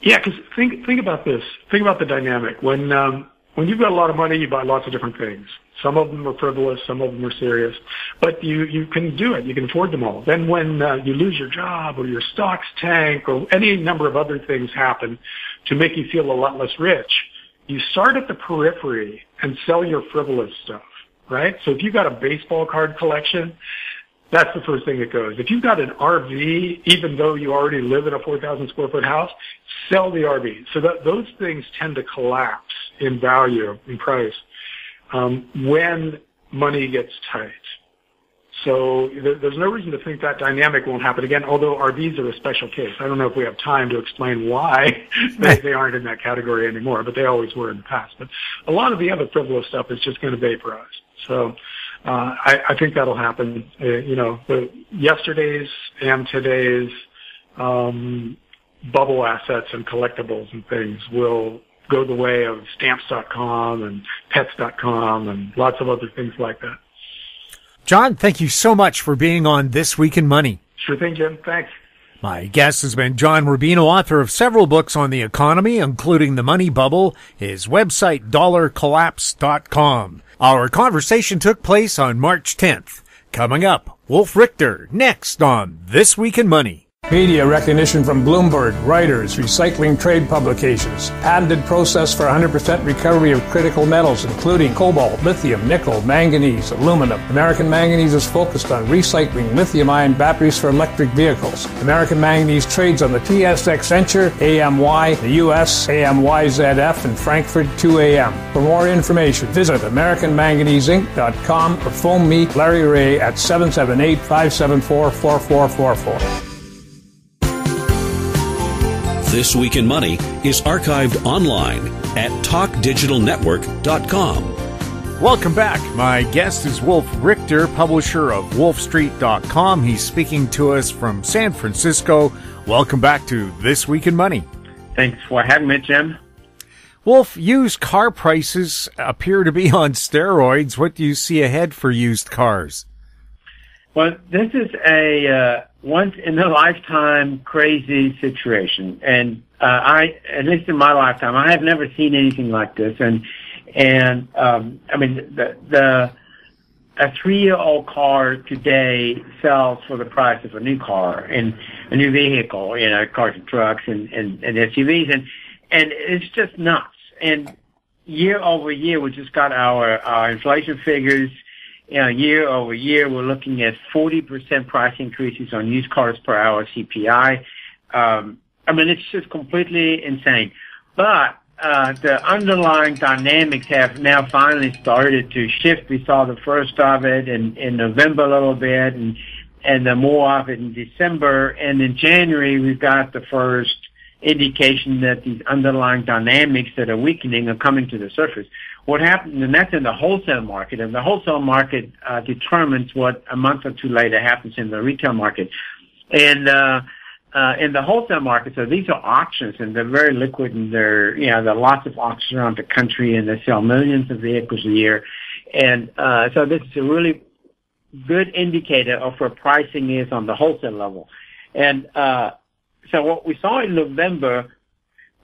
Yeah, because think think about this. Think about the dynamic. When um, when you've got a lot of money, you buy lots of different things. Some of them are frivolous, some of them are serious, but you, you can do it. You can afford them all. Then when uh, you lose your job or your stocks tank or any number of other things happen to make you feel a lot less rich, you start at the periphery and sell your frivolous stuff, right? So if you've got a baseball card collection, that's the first thing that goes. If you've got an RV, even though you already live in a 4,000 square foot house, sell the RV. So that those things tend to collapse in value, in price um, when money gets tight. So there's no reason to think that dynamic won't happen again, although RVs are a special case. I don't know if we have time to explain why they, they aren't in that category anymore, but they always were in the past. But a lot of the other frivolous stuff is just going to vaporize. So uh, I, I think that'll happen. Uh, you know, the yesterday's and today's um, bubble assets and collectibles and things will go the way of stamps.com and pets.com and lots of other things like that. John, thank you so much for being on This Week in Money. Sure thing, Jim. Thanks. My guest has been John Rubino, author of several books on the economy, including The Money Bubble, his website, dollarcollapse.com. Our conversation took place on March 10th. Coming up, Wolf Richter, next on This Week in Money. Media recognition from Bloomberg, Reuters, recycling trade publications, patented process for 100% recovery of critical metals, including cobalt, lithium, nickel, manganese, aluminum. American Manganese is focused on recycling lithium ion batteries for electric vehicles. American Manganese trades on the TSX Venture, AMY, the US, AMYZF, and Frankfurt 2AM. For more information, visit AmericanManganeseInc.com or phone me, Larry Reaugh, at 778 574 4444. This Week in Money is archived online at talkdigitalnetwork.com. Welcome back. My guest is Wolf Richter, publisher of wolfstreet.com. He's speaking to us from San Francisco. Welcome back to This Week in Money. Thanks for having me, Jim. Wolf, used car prices appear to be on steroids. What do you see ahead for used cars? Well, this is a uh, once in a lifetime crazy situation, and uh, I, at least in my lifetime, I have never seen anything like this. And and um, I mean, the the a three year old car today sells for the price of a new car and a new vehicle, you know, cars and trucks and, and, and SUVs and and it's just nuts. And year over year, we just got our our inflation figures you know, year over year, we're looking at 40% price increases on used cars per our CPI. Um, I mean, it's just completely insane. But uh, the underlying dynamics have now finally started to shift. We saw the first of it in, in November a little bit, and and the more of it in December. And in January, we've got the first indication that these underlying dynamics that are weakening are coming to the surface what happened, and that's in the wholesale market, and the wholesale market uh, determines what a month or two later happens in the retail market. And uh, uh, in the wholesale market, so these are auctions, and they're very liquid, and they're you know there are lots of auctions around the country, and they sell millions of vehicles a year, and uh, so this is a really good indicator of where pricing is on the wholesale level. And uh, so what we saw in November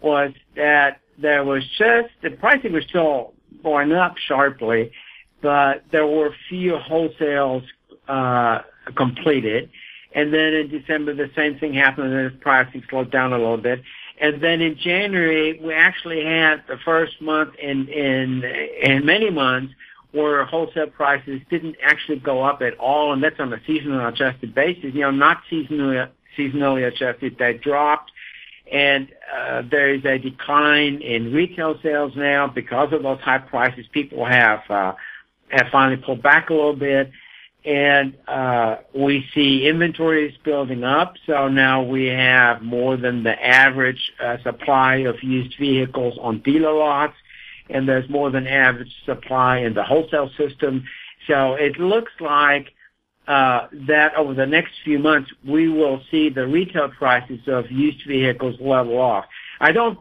was that there was just the pricing was still going up sharply, but there were few wholesales uh, completed. And then in December, the same thing happened, and the pricing slowed down a little bit. And then in January, we actually had the first month in in in many months where wholesale prices didn't actually go up at all, and that's on a seasonal adjusted basis. You know, not seasonally seasonally adjusted, they dropped and uh, there is a decline in retail sales now because of those high prices. People have uh, have finally pulled back a little bit, and uh, we see inventories building up. So now we have more than the average uh, supply of used vehicles on dealer lots, and there's more than average supply in the wholesale system. So it looks like that over the next few months, we will see the retail prices of used vehicles level off. I don't,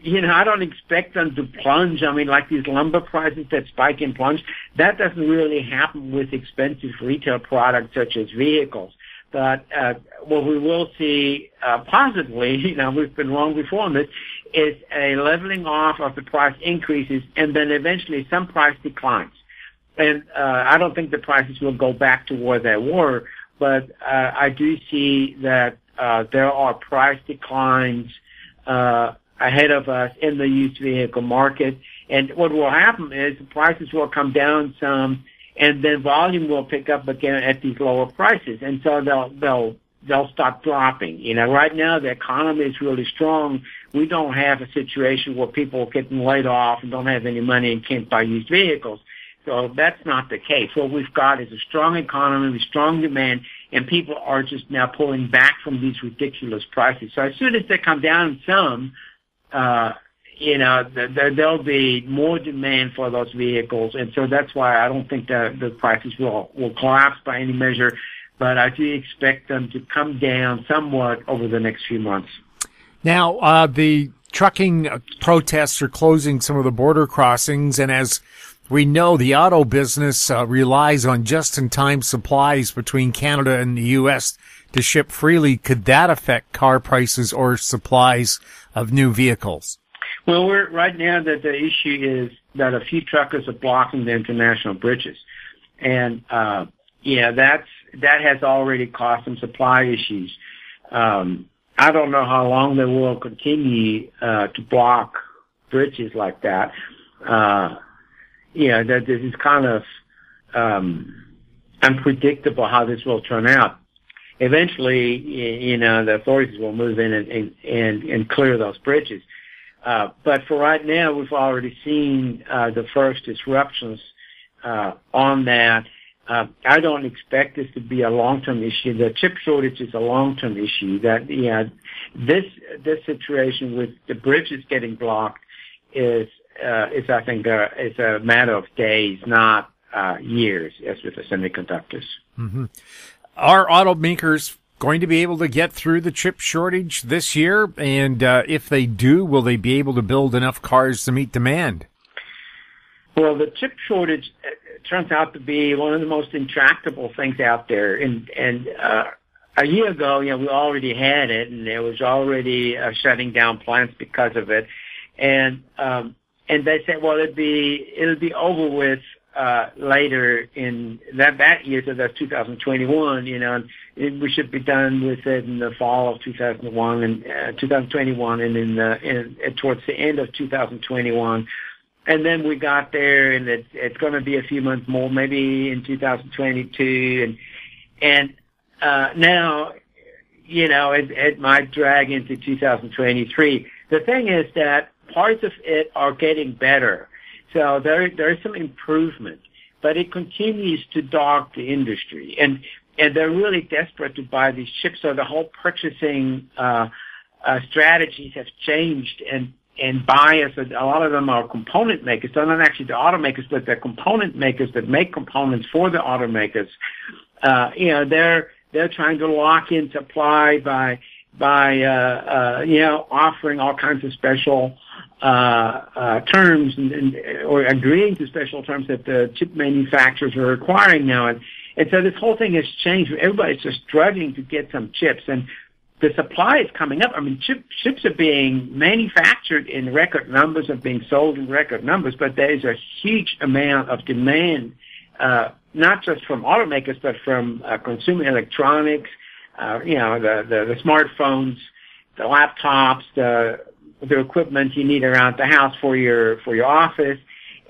you know, I don't expect them to plunge. I mean, like these lumber prices that spike and plunge, that doesn't really happen with expensive retail products such as vehicles. But uh, what we will see uh, positively, you know, we've been wrong before on this, is a leveling off of the price increases and then eventually some price declines and uh, I don't think the prices will go back to where they were, but uh, I do see that uh, there are price declines uh, ahead of us in the used vehicle market. And what will happen is the prices will come down some, and then volume will pick up again at these lower prices, and so they'll they'll they'll stop dropping. You know, right now the economy is really strong. We don't have a situation where people are getting laid off and don't have any money and can't buy used vehicles. So that's not the case. What we've got is a strong economy with strong demand, and people are just now pulling back from these ridiculous prices. So as soon as they come down some, uh, you know, there'll be more demand for those vehicles, and so that's why I don't think that the prices will will collapse by any measure, but I do expect them to come down somewhat over the next few months. Now, uh, the trucking protests are closing some of the border crossings, and as We know the auto business uh, relies on just-in-time supplies between Canada and the U.S. to ship freely. Could that affect car prices or supplies of new vehicles? Well, we're right now that the issue is that a few truckers are blocking the international bridges, and uh, yeah, that's that has already caused some supply issues. Um, I don't know how long they will continue uh, to block bridges like that. Uh, you know, that this is kind of um, unpredictable how this will turn out. Eventually, you know, the authorities will move in and, and, and clear those bridges. Uh, but for right now, we've already seen uh, the first disruptions uh, on that. Uh, I don't expect this to be a long-term issue. The chip shortage is a long-term issue. That yeah, this this situation with the bridges getting blocked is uh, is I think uh, is a matter of days, not uh, years, as with the semiconductors. Mm-hmm. Are automakers going to be able to get through the chip shortage this year? And uh, if they do, will they be able to build enough cars to meet demand? Well, the chip shortage uh, turns out to be one of the most intractable things out there. And and uh, a year ago, you know, we already had it, and there was already uh, shutting down plants because of it. And um, and they said, well, it'd be it'll be over with uh, later in that that year, so that's 2021. You know, and we should be done with it in the fall of 2001 and uh, 2021, and in the in, towards the end of 2021. And then we got there, and it, it's going to be a few months more, maybe in 2022, and and uh, now, you know, it, it might drag into 2023. The thing is that parts of it are getting better. So there, there is some improvement, but it continues to dog the industry. And, and they're really desperate to buy these chips. So the whole purchasing, uh, uh, strategies have changed and, and buyers, a lot of them are component makers. They're not actually the automakers, but they're component makers that make components for the automakers. Uh, you know, they're, they're trying to lock in supply by, by, uh, uh, you know, offering all kinds of special, uh, uh, terms and, and, or agreeing to special terms that the chip manufacturers are requiring now. And, and so this whole thing has changed. Everybody's just struggling to get some chips and the supply is coming up. I mean, chip, chips are being manufactured in record numbers are being sold in record numbers, but there is a huge amount of demand, uh, not just from automakers, but from uh, consumer electronics, uh, you know, the, the, the smartphones, the laptops, the the equipment you need around the house for your for your office,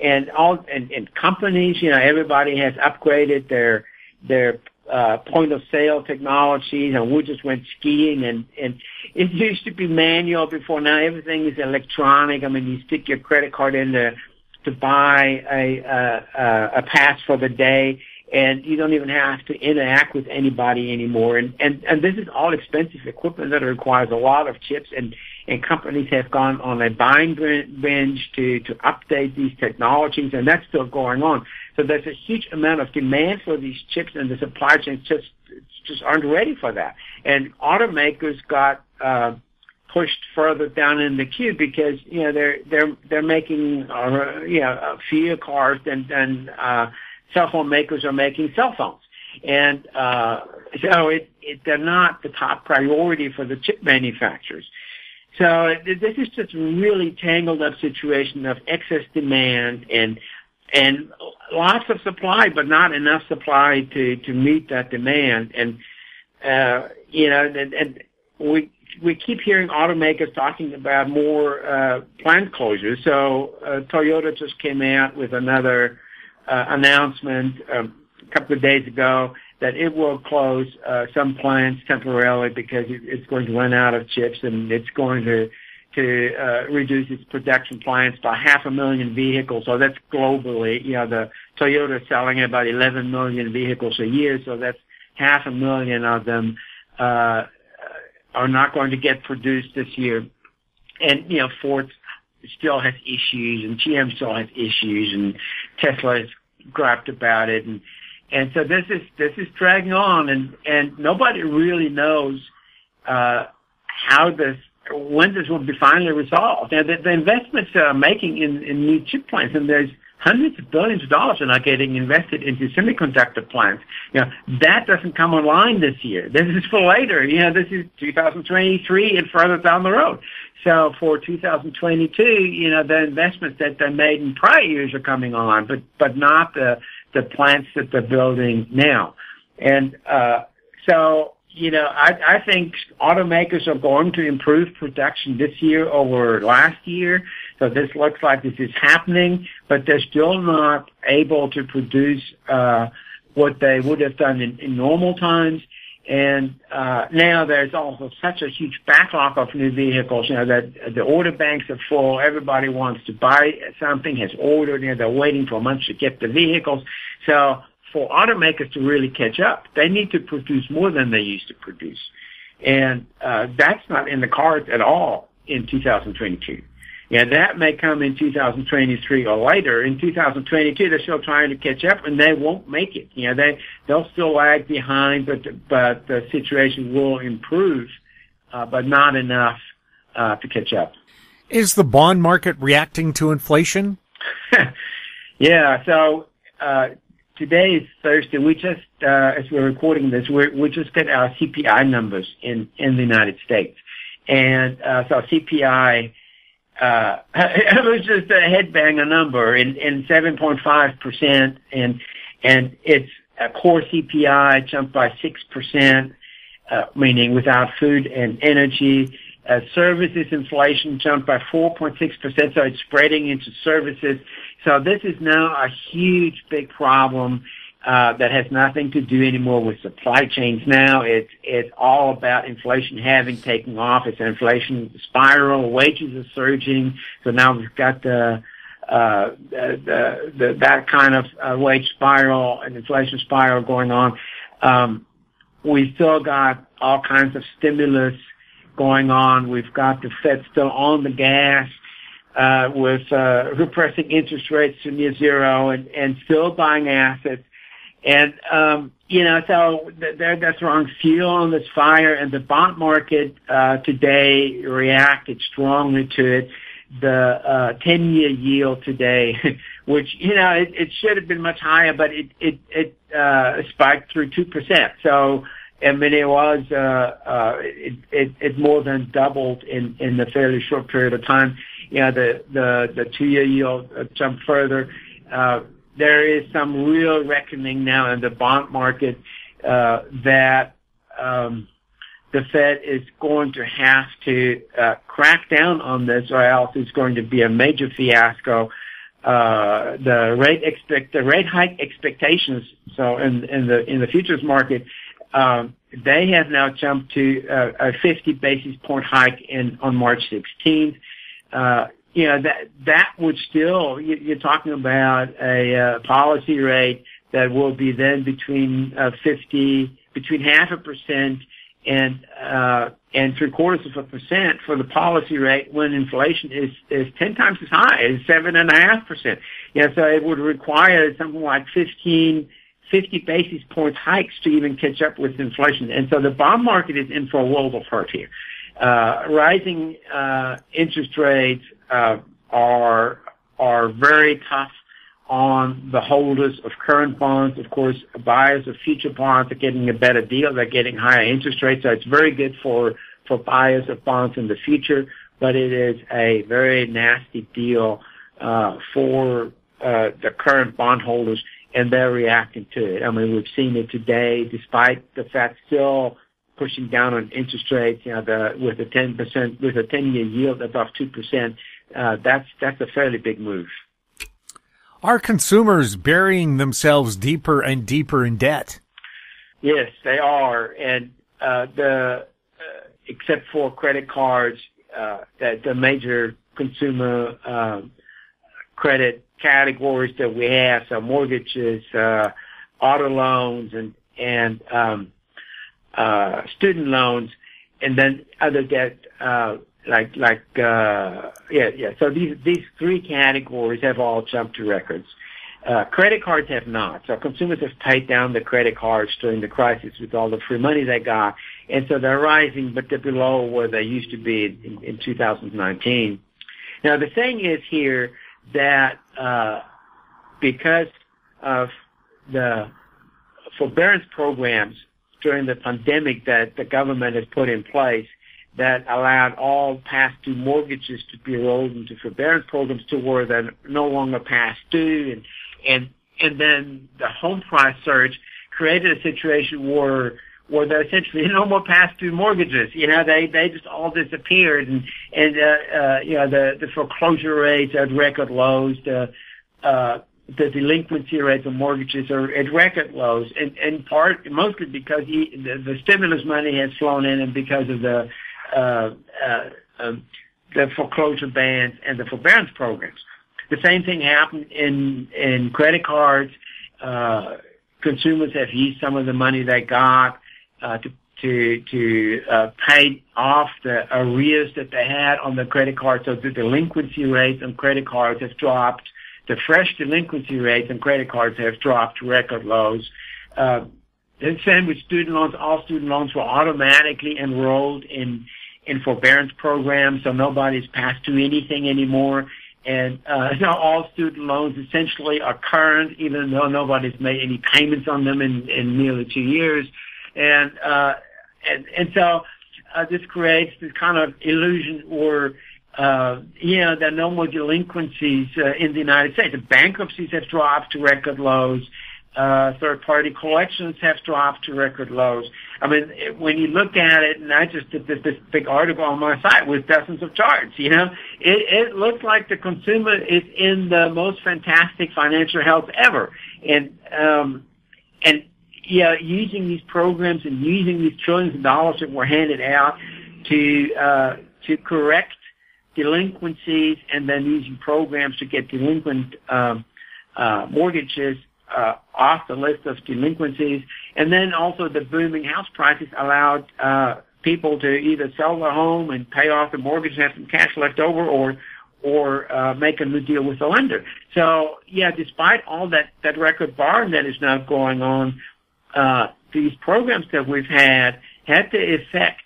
and all and, and companies. You know, everybody has upgraded their their uh, point of sale technologies, and we just went skiing, and and it used to be manual before. Now everything is electronic. I mean, you stick your credit card in to to buy a a, a pass for the day and you don't even have to interact with anybody anymore. And, and, and this is all expensive equipment that requires a lot of chips and, and companies have gone on a buying binge to, to update these technologies and that's still going on. So there's a huge amount of demand for these chips and the supply chains just, just aren't ready for that. And automakers got, uh, pushed further down in the queue because you know they're they're they're making uh, you know fewer cars than than uh, cell phone makers are making cell phones. And uh, so it, it, they're not the top priority for the chip manufacturers. So this is just really tangled up situation of excess demand and and lots of supply, but not enough supply to to meet that demand. And uh, you know, and, and we we keep hearing automakers talking about more uh, plant closures. So uh, Toyota just came out with another announcement um, a couple of days ago that it will close uh, some plants temporarily because it's going to run out of chips and it's going to to uh, reduce its production plants by half a million vehicles. So that's globally. You know, the Toyota is selling about 11 million vehicles a year, so that's half a million of them uh, are not going to get produced this year. And you know, Ford still has issues and GM still has issues and Tesla has griped about it and and so this is this is dragging on and and nobody really knows uh how this when this will be finally resolved. Now the, the investments they're making in, in new chip plants and there's hundreds of billions of dollars are now getting invested into semiconductor plants. You know, that doesn't come online this year. This is for later. You know, this is 2023 and further down the road. So for 2022, you know, the investments that they made in prior years are coming on, but, but not the, the plants that they're building now. And, uh, so you know, I, I think automakers are going to improve production this year over last year. So this looks like this is happening, but they're still not able to produce uh, what they would have done in, in normal times. And uh, now there's also such a huge backlog of new vehicles, you know, that the order banks are full. Everybody wants to buy something, has ordered, you know, they're waiting for months to get the vehicles. So for automakers to really catch up, they need to produce more than they used to produce. And uh, that's not in the cards at all in 2022. Yeah, that may come in 2023 or later. In 2022, they're still trying to catch up, and they won't make it. You know, they they'll still lag behind, but but the situation will improve, uh, but not enough uh, to catch up. Is the bond market reacting to inflation? yeah. So uh, today is Thursday. We just, uh, as we're recording this, we we just get our CPI numbers in in the United States, and uh, so CPI. Uh, it was just a headbanger number in, in 7.5% and, and it's a core CPI jumped by 6%, uh, meaning without food and energy. Uh, services inflation jumped by 4.6%, so it's spreading into services. So this is now a huge, big problem uh, that has nothing to do anymore with supply chains. Now it's it's all about inflation having taken off. It's an inflation spiral. Wages are surging. So now we've got the uh, the, the, that kind of uh, wage spiral and inflation spiral going on. Um, we still got all kinds of stimulus going on. We've got the Fed still on the gas uh, with uh, repressing interest rates to near zero and, and still buying assets. And, um, you know, so th- that's throwing fuel on this fire and the bond market, uh, today reacted strongly to it. The, uh, 10 year yield today, which, you know, it, it should have been much higher, but it, it, it, uh, spiked through 2%. So, I mean, it was, uh, uh, it, it, it more than doubled in, in a fairly short period of time you know, the the the two-year yield uh, jumped further. Uh, there is some real reckoning now in the bond market uh, that um, the Fed is going to have to crack down on this, or else it's going to be a major fiasco. The rate expect the rate hike expectations, so in in the in the futures market, um, they have now jumped to a 50 basis point hike in on March 16th uh, you know, that, that would still, you're talking about a uh, policy rate that will be then between uh, 50, between half a percent and, uh, and three quarters of a percent for the policy rate when inflation is, is 10 times as high as seven and a half percent. Yeah, so it would require something like 15, 50 basis points hikes to even catch up with inflation. And so the bond market is in for a world of hurt here. Uh, rising uh, interest rates uh, are are very tough on the holders of current bonds. Of course, buyers of future bonds are getting a better deal. They're getting higher interest rates, so it's very good for for buyers of bonds in the future. But it is a very nasty deal uh, for uh, the current bondholders, and they're reacting to it. I mean, we've seen it today, despite the fact still pushing down on interest rates, you know, the, with a 10%, with a 10-year yield above 2%, uh, that's, that's a fairly big move. Are consumers burying themselves deeper and deeper in debt? Yes, they are. And, uh, the, uh, except for credit cards, uh, that the major consumer, um, credit categories that we have, so mortgages, uh, auto loans and, and, um, uh, student loans, and then other debt, uh, like, like, uh, yeah, yeah. So these, these three categories have all jumped to records. Uh, credit cards have not. So consumers have paid down the credit cards during the crisis with all the free money they got. And so they're rising, but they're below where they used to be in, in 2019. Now the thing is here that, uh, because of the forbearance programs during the pandemic that the government has put in place that allowed all past due mortgages to be rolled into forbearance programs to where they're no longer past due and and and then the home price surge created a situation where where there essentially no more past due mortgages. You know, they they just all disappeared, and and uh, uh, you know the the foreclosure rates at record lows. The uh, the delinquency rates of mortgages are at record lows, and in part mostly because he, the, the stimulus money has flown in, and because of the uh, uh, um, the foreclosure bans and the forbearance programs. The same thing happened in in credit cards. Uh, consumers have used some of the money they got uh, to to to uh, pay off the arrears that they had on the credit card. So the delinquency rates on credit cards have dropped. The fresh delinquency rates on credit cards have dropped to record lows. Uh, same with student loans. All student loans were automatically enrolled in in forbearance programs, so nobody's passed through anything anymore. And uh, now all student loans essentially are current, even though nobody's made any payments on them in, in nearly two years. And uh, and and so uh, this creates this kind of illusion where uh, you know there are no more delinquencies uh, in the United States. The bankruptcies have dropped to record lows. Uh, third-party collections have dropped to record lows. I mean, when you look at it, and I just did this, this big article on my site with dozens of charts, you know, it, it looks like the consumer is in the most fantastic financial health ever. And, um, and yeah, using these programs and using these trillions of dollars that were handed out to uh, to correct delinquencies, and then using programs to get delinquent um, uh, mortgages uh, off the list of delinquencies, and then also the booming house prices allowed uh, people to either sell their home and pay off the mortgage and have some cash left over, or or uh, make a new deal with the lender. So yeah, despite all that that record borrowing that is now going on, uh, these programs that we've had had the effect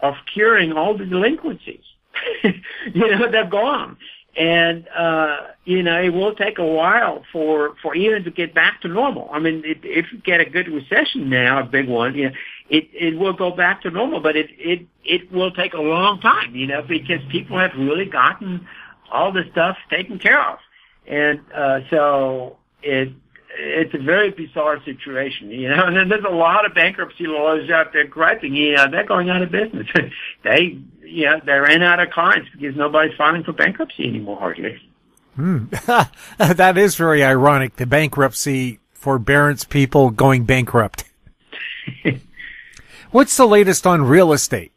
of curing all the delinquencies. you know, they're gone. And, uh, you know, it will take a while for, for even to get back to normal. I mean, it, if you get a good recession now, a big one, you know, it, it will go back to normal, but it, it, it will take a long time, you know, because people have really gotten all the stuff taken care of. And, uh, so it, it's a very bizarre situation, you know. And there's a lot of bankruptcy lawyers out there griping, you know, they're going out of business. they, know, they ran out of clients because nobody's filing for bankruptcy anymore, hardly. Hmm. that is very ironic. The bankruptcy forbearance people going bankrupt. What's the latest on real estate?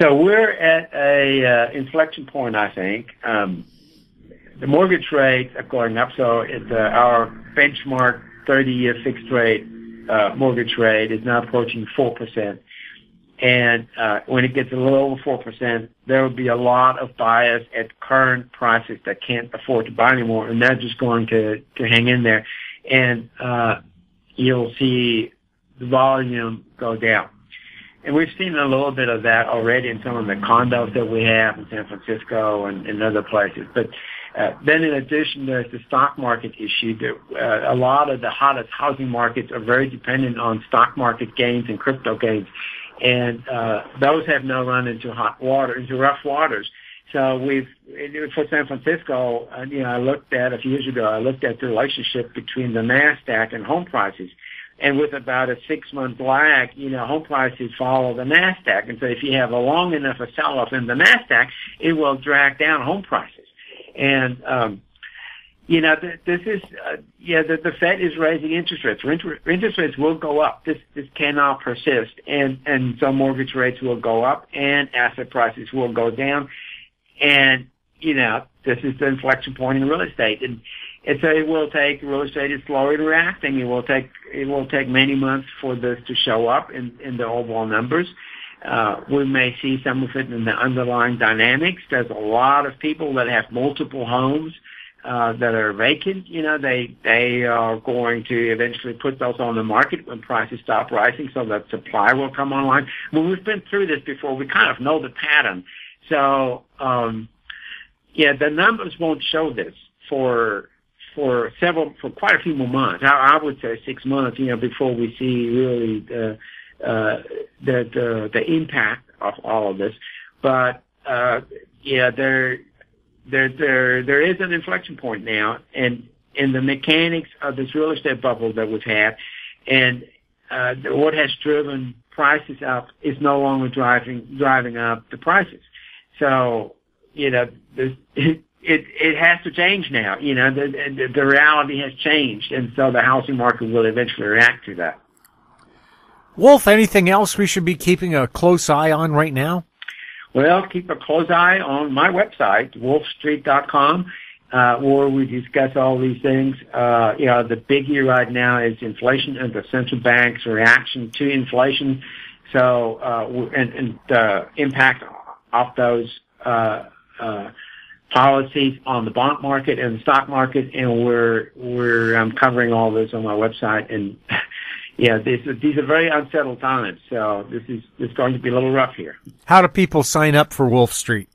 So we're at a uh, inflection point, I think. Um, the mortgage rates are going up. So it, uh, our benchmark 30-year fixed rate uh, mortgage rate is now approaching 4%. And uh, when it gets a little over 4%, there will be a lot of buyers at current prices that can't afford to buy anymore, and they're just going to, to hang in there. And uh, you'll see the volume go down. And we've seen a little bit of that already in some of the condos that we have in San Francisco and, and other places. But uh, then in addition, there's the stock market issue. That, uh, a lot of the hottest housing markets are very dependent on stock market gains and crypto gains. And uh, those have now run into hot water, into rough waters. So we've, for San Francisco, uh, you know, I looked at a few years ago, I looked at the relationship between the NASDAQ and home prices. And with about a six month lag, you know, home prices follow the NASDAQ. And so if you have a long enough a sell off in the NASDAQ, it will drag down home prices. And, um, you know, th- this is, uh, yeah, the, the Fed is raising interest rates. Inter- interest rates will go up. This, this cannot persist. And, and so mortgage rates will go up and asset prices will go down. And, you know, this is the inflection point in real estate. And, and so it will take, real estate is slowly reacting. It will take, it will take many months for this to show up in, in the overall numbers. Uh, we may see some of it in the underlying dynamics. There's a lot of people that have multiple homes uh, that are vacant. You know, they they are going to eventually put those on the market when prices stop rising, so that supply will come online. Well, we've been through this before. We kind of know the pattern. So, um, yeah, the numbers won't show this for for several, for quite a few more months. I, I would say six months, you know, before we see really the, uh, the, the, the impact of all of this. But, uh, yeah, there, there, there, there is an inflection point now and in the mechanics of this real estate bubble that we've had and, uh, what has driven prices up is no longer driving, driving up the prices. So, you know, it, it, it has to change now. You know, the, the, the reality has changed, and so the housing market will eventually react to that. Wolf, anything else we should be keeping a close eye on right now? Well, keep a close eye on my website, wolfstreet.com, uh, where we discuss all these things. Uh, you know, the biggie right now is inflation and the central bank's reaction to inflation. So, uh, and, and the impact of those, uh, uh, policies on the bond market and the stock market, and we're we're um, covering all this on my website. And yeah, these these are very unsettled times, so this is this going to be a little rough here. How do people sign up for Wolf Street?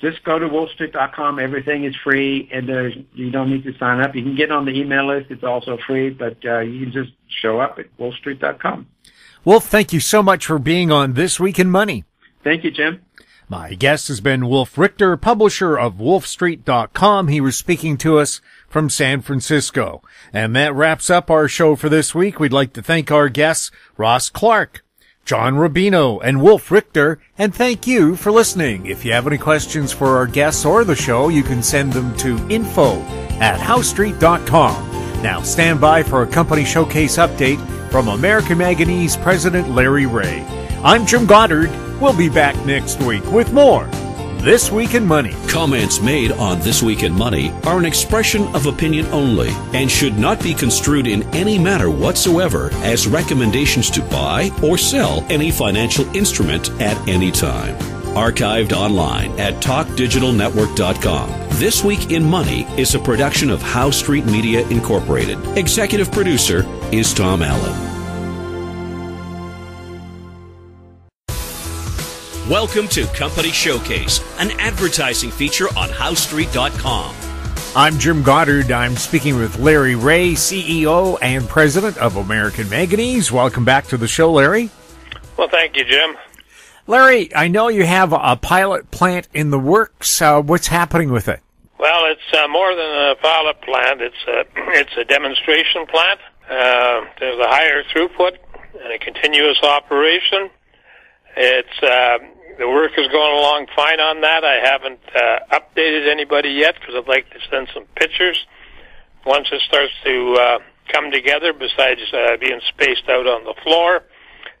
Just go to wolfstreet.com. Everything is free, and there's, you don't need to sign up. You can get on the email list. It's also free, but uh, you can just show up at wolfstreet.com. Wolf, thank you so much for being on This Week in Money. Thank you, Jim. My guest has been Wolf Richter, publisher of wolfstreet.com. He was speaking to us from San Francisco. And that wraps up our show for this week. We'd like to thank our guests, Ross Clark, John Rubino, and Wolf Richter, and thank you for listening. If you have any questions for our guests or the show, you can send them to info at howestreet.com. Now stand by for a company showcase update from American Manganese President Larry Reaugh. I'm Jim Goddard. We'll be back next week with more This Week in Money. Comments made on This Week in Money are an expression of opinion only and should not be construed in any manner whatsoever as recommendations to buy or sell any financial instrument at any time. Archived online at TalkDigitalNetwork.com. This Week in Money is a production of Howe Street Media Incorporated. Executive producer is Tom Allen. Welcome to Company Showcase, an advertising feature on HoweStreet.com. I'm Jim Goddard. I'm speaking with Larry Reaugh, CEO and President of American Manganese. Welcome back to the show, Larry. Well, thank you, Jim. Larry, I know you have a pilot plant in the works. Uh, what's happening with it? Well, it's uh, more than a pilot plant. It's a it's a demonstration plant. Uh, there's a higher throughput and a continuous operation. It's uh, the work is going along fine on that. I haven't uh, updated anybody yet because I'd like to send some pictures once it starts to uh, come together. Besides uh, being spaced out on the floor,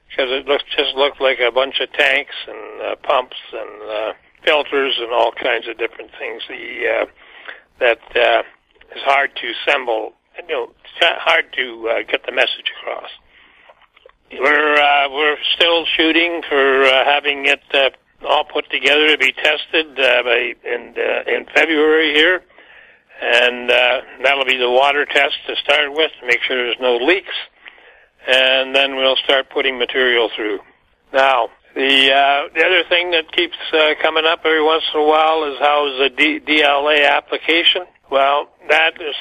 because it looks just looked like a bunch of tanks and uh, pumps and uh, filters and all kinds of different things. The uh, that uh, is hard to assemble. You know, it's hard to uh, get the message across. We're uh, we're still shooting for uh, having it uh, all put together to be tested uh, by in uh, in February here, and uh, that'll be the water test to start with to make sure there's no leaks, and then we'll start putting material through. Now, the the other thing that keeps coming up every once in a while is how's the D- DLA application. Well, that is,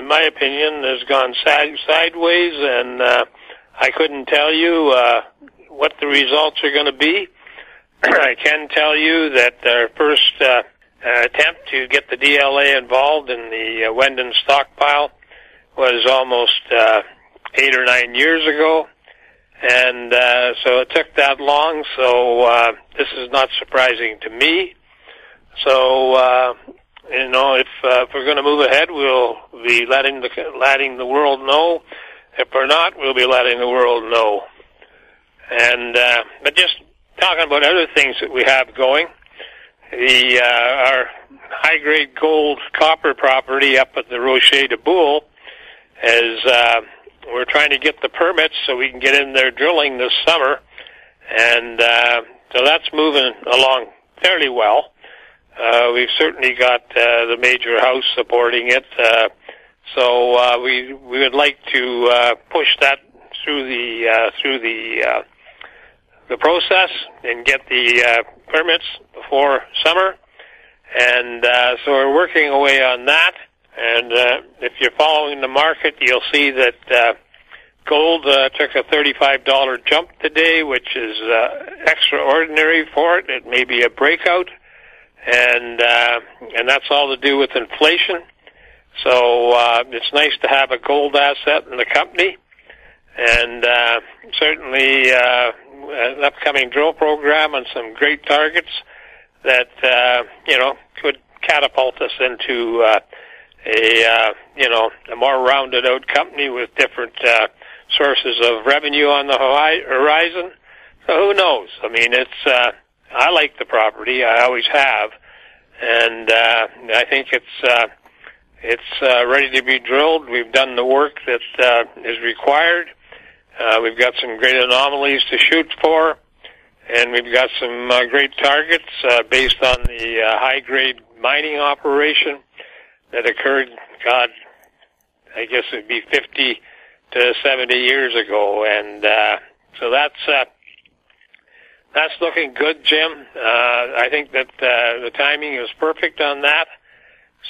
in my opinion, has gone side- sideways and. Uh, I couldn't tell you uh, what the results are going to be. I can tell you that our first uh, attempt to get the DLA involved in the uh, Wenden stockpile was almost uh, eight or nine years ago, and uh, so it took that long. So uh, this is not surprising to me. So uh, you know, if, uh, if we're going to move ahead, we'll be letting the letting the world know if we're not, we'll be letting the world know. And uh, but just talking about other things that we have going, the uh, our high grade gold copper property up at the Rocher Deboule is uh, we're trying to get the permits so we can get in there drilling this summer, and uh, so that's moving along fairly well. Uh, we've certainly got uh, the major house supporting it. Uh, so uh, we we would like to uh, push that through the uh, through the uh, the process and get the uh, permits before summer, and uh, so we're working away on that. And uh, if you're following the market, you'll see that uh, gold uh, took a $35 jump today, which is extraordinary for it. It may be a breakout, and uh, and that's all to do with inflation. So uh, it's nice to have a gold asset in the company, and uh, certainly uh, an upcoming drill program and some great targets that uh, you know could catapult us into uh, a uh, you know a more rounded out company with different uh, sources of revenue on the horizon. So who knows? I mean, it's uh, I like the property. I always have, and uh, I think it's uh, it's uh, ready to be drilled. We've done the work that uh, is required. Uh, we've got some great anomalies to shoot for, and we've got some uh, great targets uh, based on the uh, high-grade mining operation that occurred. God, I guess it'd be 50 to 70 years ago, and uh, so that's uh, that's looking good, Jim. Uh, I think that uh, the timing is perfect on that.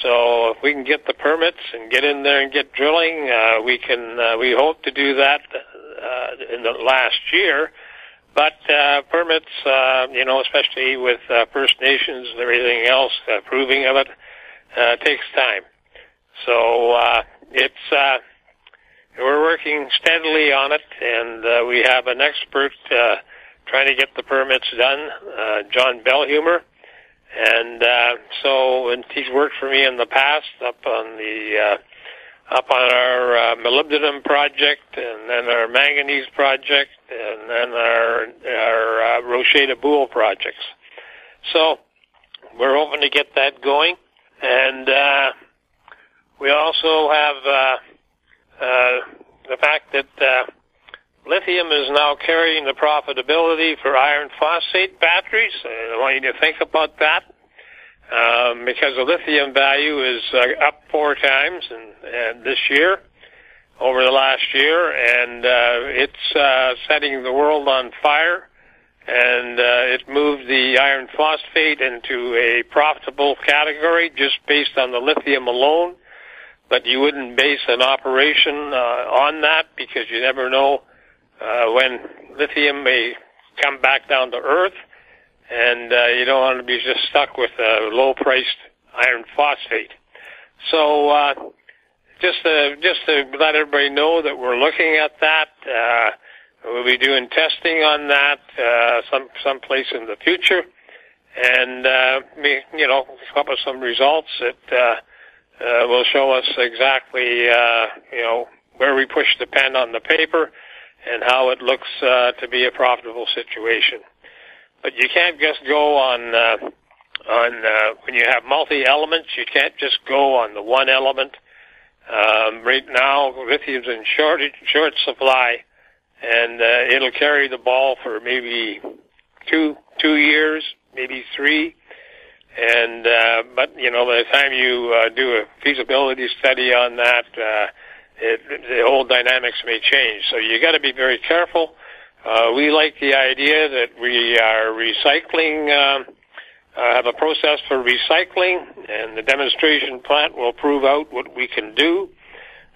So if we can get the permits and get in there and get drilling, uh, we can. Uh, we hope to do that uh, in the last year. But uh, permits, uh, you know, especially with uh, First Nations and everything else, uh, approving of it uh, takes time. So uh, it's uh, we're working steadily on it, and uh, we have an expert uh, trying to get the permits done, uh, John Bellhumer. And uh, so, and he's worked for me in the past up on the uh, up on our uh, molybdenum project, and then our manganese project, and then our our uh, Rocher Deboule projects. So we're hoping to get that going, and uh, we also have uh, uh, the fact that uh, lithium is now carrying the profitability for iron phosphate batteries. I want you to think about that. Um, because the lithium value is uh, up four times and, and this year over the last year, and uh, it's uh, setting the world on fire. And uh, it moved the iron phosphate into a profitable category just based on the lithium alone. But you wouldn't base an operation uh, on that because you never know uh, when lithium may come back down to earth, and uh, you don't want to be just stuck with a low-priced iron phosphate. So uh, just to, just to let everybody know that we're looking at that. Uh, we'll be doing testing on that uh, some someplace in the future, and uh, you know, come up with some results that uh, uh, will show us exactly uh, you know where we push the pen on the paper and how it looks uh, to be a profitable situation. But you can't just go on uh, on uh, when you have multi elements. You can't just go on the one element. Um, right now, lithium's in short short supply, and uh, it'll carry the ball for maybe two two years, maybe three. And uh, but you know, by the time you uh, do a feasibility study on that, uh, it, the whole dynamics may change. So you got to be very careful. Uh, we like the idea that we are recycling, um, uh, have a process for recycling, and the demonstration plant will prove out what we can do.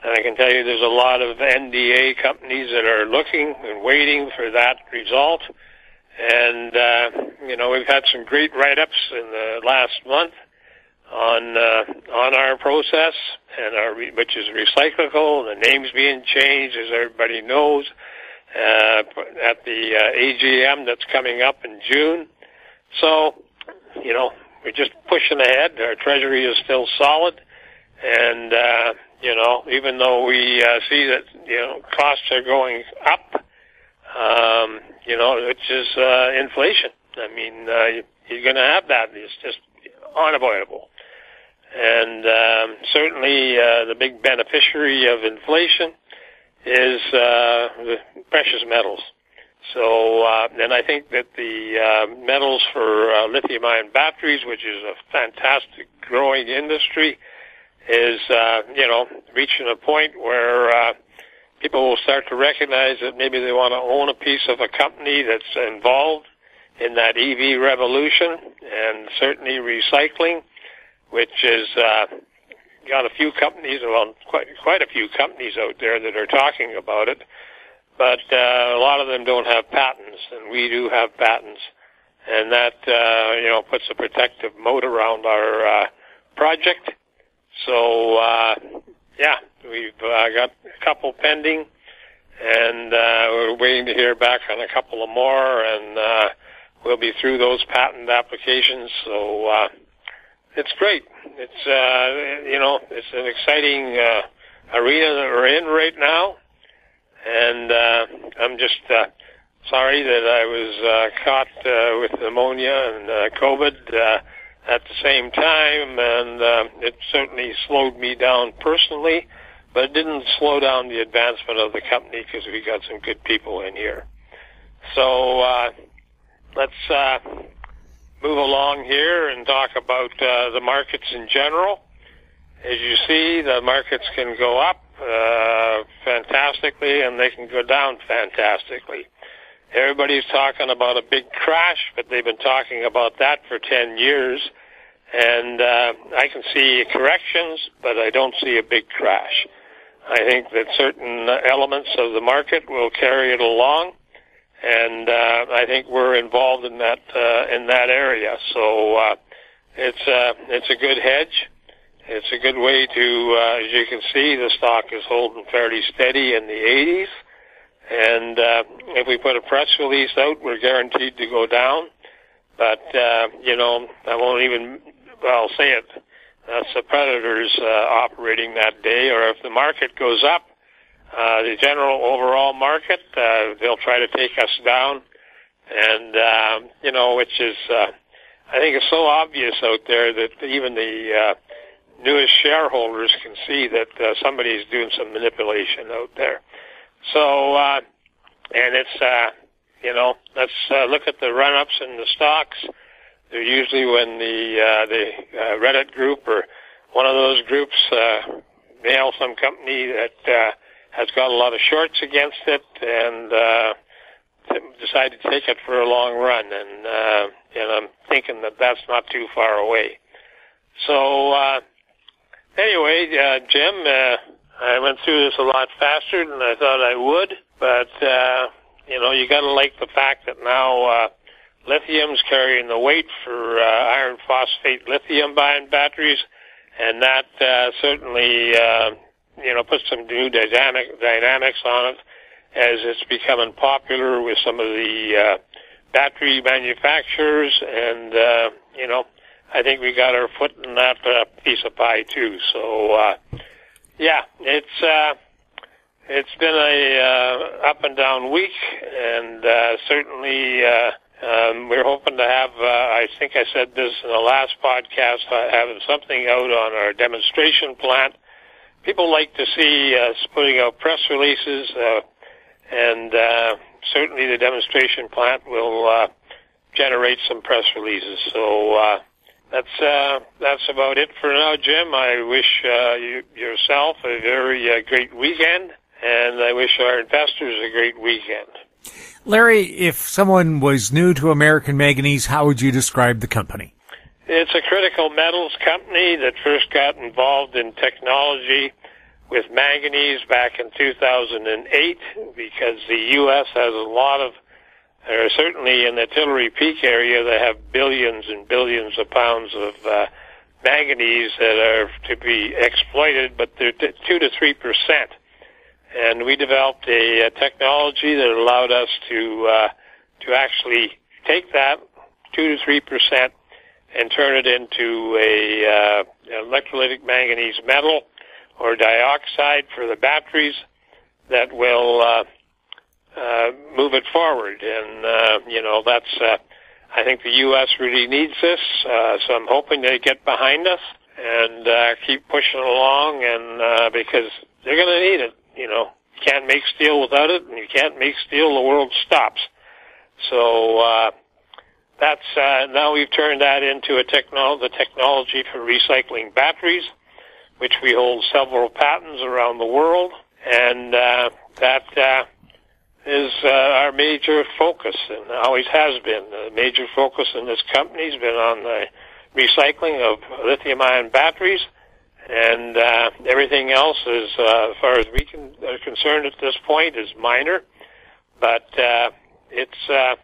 And I can tell you there's a lot of NDA companies that are looking and waiting for that result. And, uh, you know, we've had some great write-ups in the last month on uh, on our process and our which is recyclable. The name's being changed, as everybody knows, uh, at the uh, AGM that's coming up in June. So, you know, we're just pushing ahead. Our treasury is still solid, and uh, you know, even though we uh, see that you know costs are going up, um, you know, which is uh, inflation. I mean, uh, you're going to have that. It's just unavoidable. And um, certainly uh, the big beneficiary of inflation is uh, the precious metals. So, uh, and I think that the uh, metals for uh, lithium-ion batteries, which is a fantastic growing industry, is uh, you know reaching a point where uh, people will start to recognize that maybe they want to own a piece of a company that's involved in that EV revolution, and certainly recycling which is uh, got a few companies, well, quite quite a few companies out there that are talking about it, but uh, a lot of them don't have patents, and we do have patents, and that uh, you know puts a protective moat around our uh, project. So uh, yeah, we've uh, got a couple pending, and uh, we're waiting to hear back on a couple of more, and uh, we'll be through those patent applications. So uh, it's great. It's uh, you know it's an exciting uh, arena that we're in right now, and uh, I'm just uh, sorry that I was uh, caught uh, with pneumonia and uh, COVID uh, at the same time, and uh, it certainly slowed me down personally, but it didn't slow down the advancement of the company because we got some good people in here. So uh, let's. Uh, move along here and talk about uh, the markets in general. As you see, the markets can go up uh, fantastically and they can go down fantastically. Everybody's talking about a big crash, but they've been talking about that for 10 years. And uh, I can see corrections, but I don't see a big crash. I think that certain elements of the market will carry it along and uh, I think we're involved in that uh, in that area. So uh, it's uh, it's a good hedge. It's a good way to, uh, as you can see, the stock is holding fairly steady in the 80s. And uh, if we put a press release out, we're guaranteed to go down. But uh, you know, I won't even. Well, say it. That's the predators uh, operating that day. Or if the market goes up, uh, the general overall market, uh, they'll try to take us down. And, um, you know, which is, uh, I think it's so obvious out there that even the, uh, newest shareholders can see that uh, somebody's doing some manipulation out there. So, uh, and it's, uh, you know, let's uh, look at the run-ups in the stocks. They're usually when the uh, the uh, Reddit group or one of those groups uh, nail some company that uh, has got a lot of shorts against it and uh, decided to take it for a long run. And uh, and I'm thinking that that's not too far away. So uh, anyway, uh, Jim, uh, I went through this a lot faster than I thought I would, but uh, you know you got to like the fact that now. Uh, Lithium's carrying the weight for uh, iron phosphate lithium ion batteries, and that uh, certainly uh, you know, put some new dynamic dynamics on it as it's becoming popular with some of the uh, battery manufacturers, and uh, you know, I think we got our foot in that uh, piece of pie too. So, uh, yeah, it's uh, it's been a uh, up and down week, and uh, certainly. Uh, um, we're hoping to have, uh, I think I said this in the last podcast, uh, having something out on our demonstration plant people like to see us putting out press releases, uh, and uh, certainly the demonstration plant will uh, generate some press releases. So uh, that's uh, that's about it for now, Jim. I wish uh, you yourself a very uh, great weekend, and I wish our investors a great weekend. Larry, if someone was new to American Manganese, how would you describe the company? It's a critical metals company that first got involved in technology with manganese back in 2008 because the U.S. has a lot of, or certainly in the Artillery Peak area, they have billions and billions of pounds of uh, manganese that are to be exploited, but they're t- 2 to 3 percent. And we developed a, a technology that allowed us to uh, to actually take that 2 to 3 percent and turn it into a uh, electrolytic manganese metal or dioxide for the batteries that will uh, uh, move it forward. And uh, you know that's uh, I think the U.S. really needs this, uh, so I'm hoping they get behind us and uh, keep pushing along, and uh, because they're going to need it. You know, you can't make steel without it, and you can't make steel. The world stops. So. Uh, that's uh, now we've turned that into a technol the technology for recycling batteries, which we hold several patents around the world, and uh, that uh, is uh, our major focus and always has been. The major focus in this company has been on the recycling of lithium-ion batteries, and uh, everything else is, uh, as far as we can, are concerned at this point, is minor. But uh, it's uh,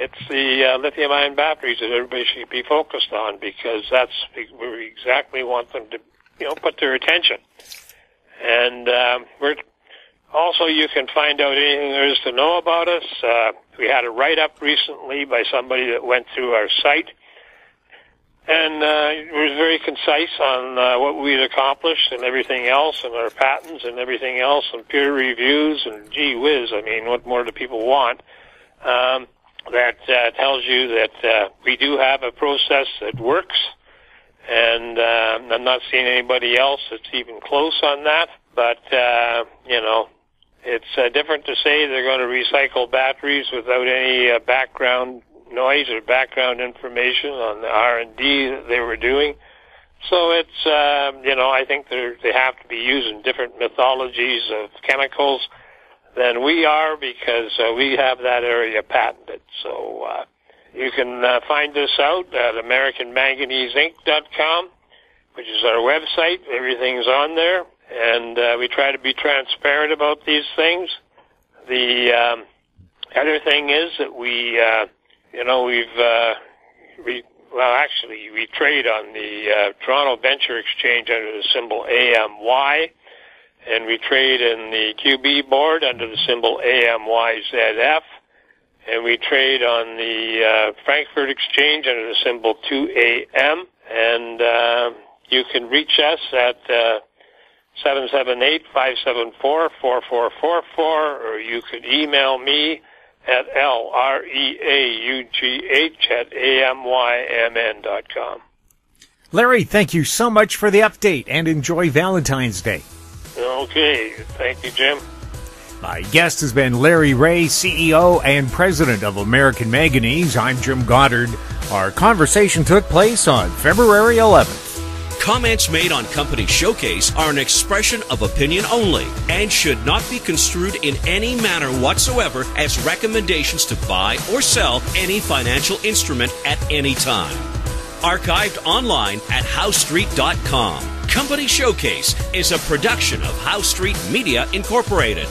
it's the uh, lithium-ion batteries that everybody should be focused on because that's where we exactly want them to, you know, put their attention. And um, we're also you can find out anything there is to know about us. Uh, we had a write-up recently by somebody that went through our site and uh, it was very concise on uh, what we'd accomplished and everything else, and our patents and everything else, and peer reviews, and gee whiz, I mean, what more do people want? Um, that uh, tells you that uh, we do have a process that works, and uh, I'm not seeing anybody else that's even close on that. But uh, you know, it's uh, different to say they're going to recycle batteries without any uh, background noise or background information on the R&D that they were doing. So it's, uh, you know, I think they have to be using different mythologies of chemicals than we are because uh, we have that area patented. So uh, you can uh, find us out at AmericanManganeseInc.com, which is our website. Everything's on there, and uh, we try to be transparent about these things. The um, other thing is that we uh, you know, we've uh, we well actually we trade on the uh, Toronto Venture Exchange under the symbol AMY, and we trade in the QB board under the symbol AMYZF, and we trade on the uh, Frankfurt Exchange under the symbol 2AM, and uh, you can reach us at uh, 778-574-4444, or you could email me at L-R-E-A-U-G-H at A-M-Y-M-N dot com. Larry, thank you so much for the update and enjoy Valentine's Day. Okay. Thank you, Jim. My guest has been Larry Reaugh, CEO and President of American Manganese. I'm Jim Goddard. Our conversation took place on February 11th. Comments made on Company Showcase are an expression of opinion only and should not be construed in any manner whatsoever as recommendations to buy or sell any financial instrument at any time. Archived online at HoweStreet.com. Company Showcase is a production of Howe Street Media Incorporated.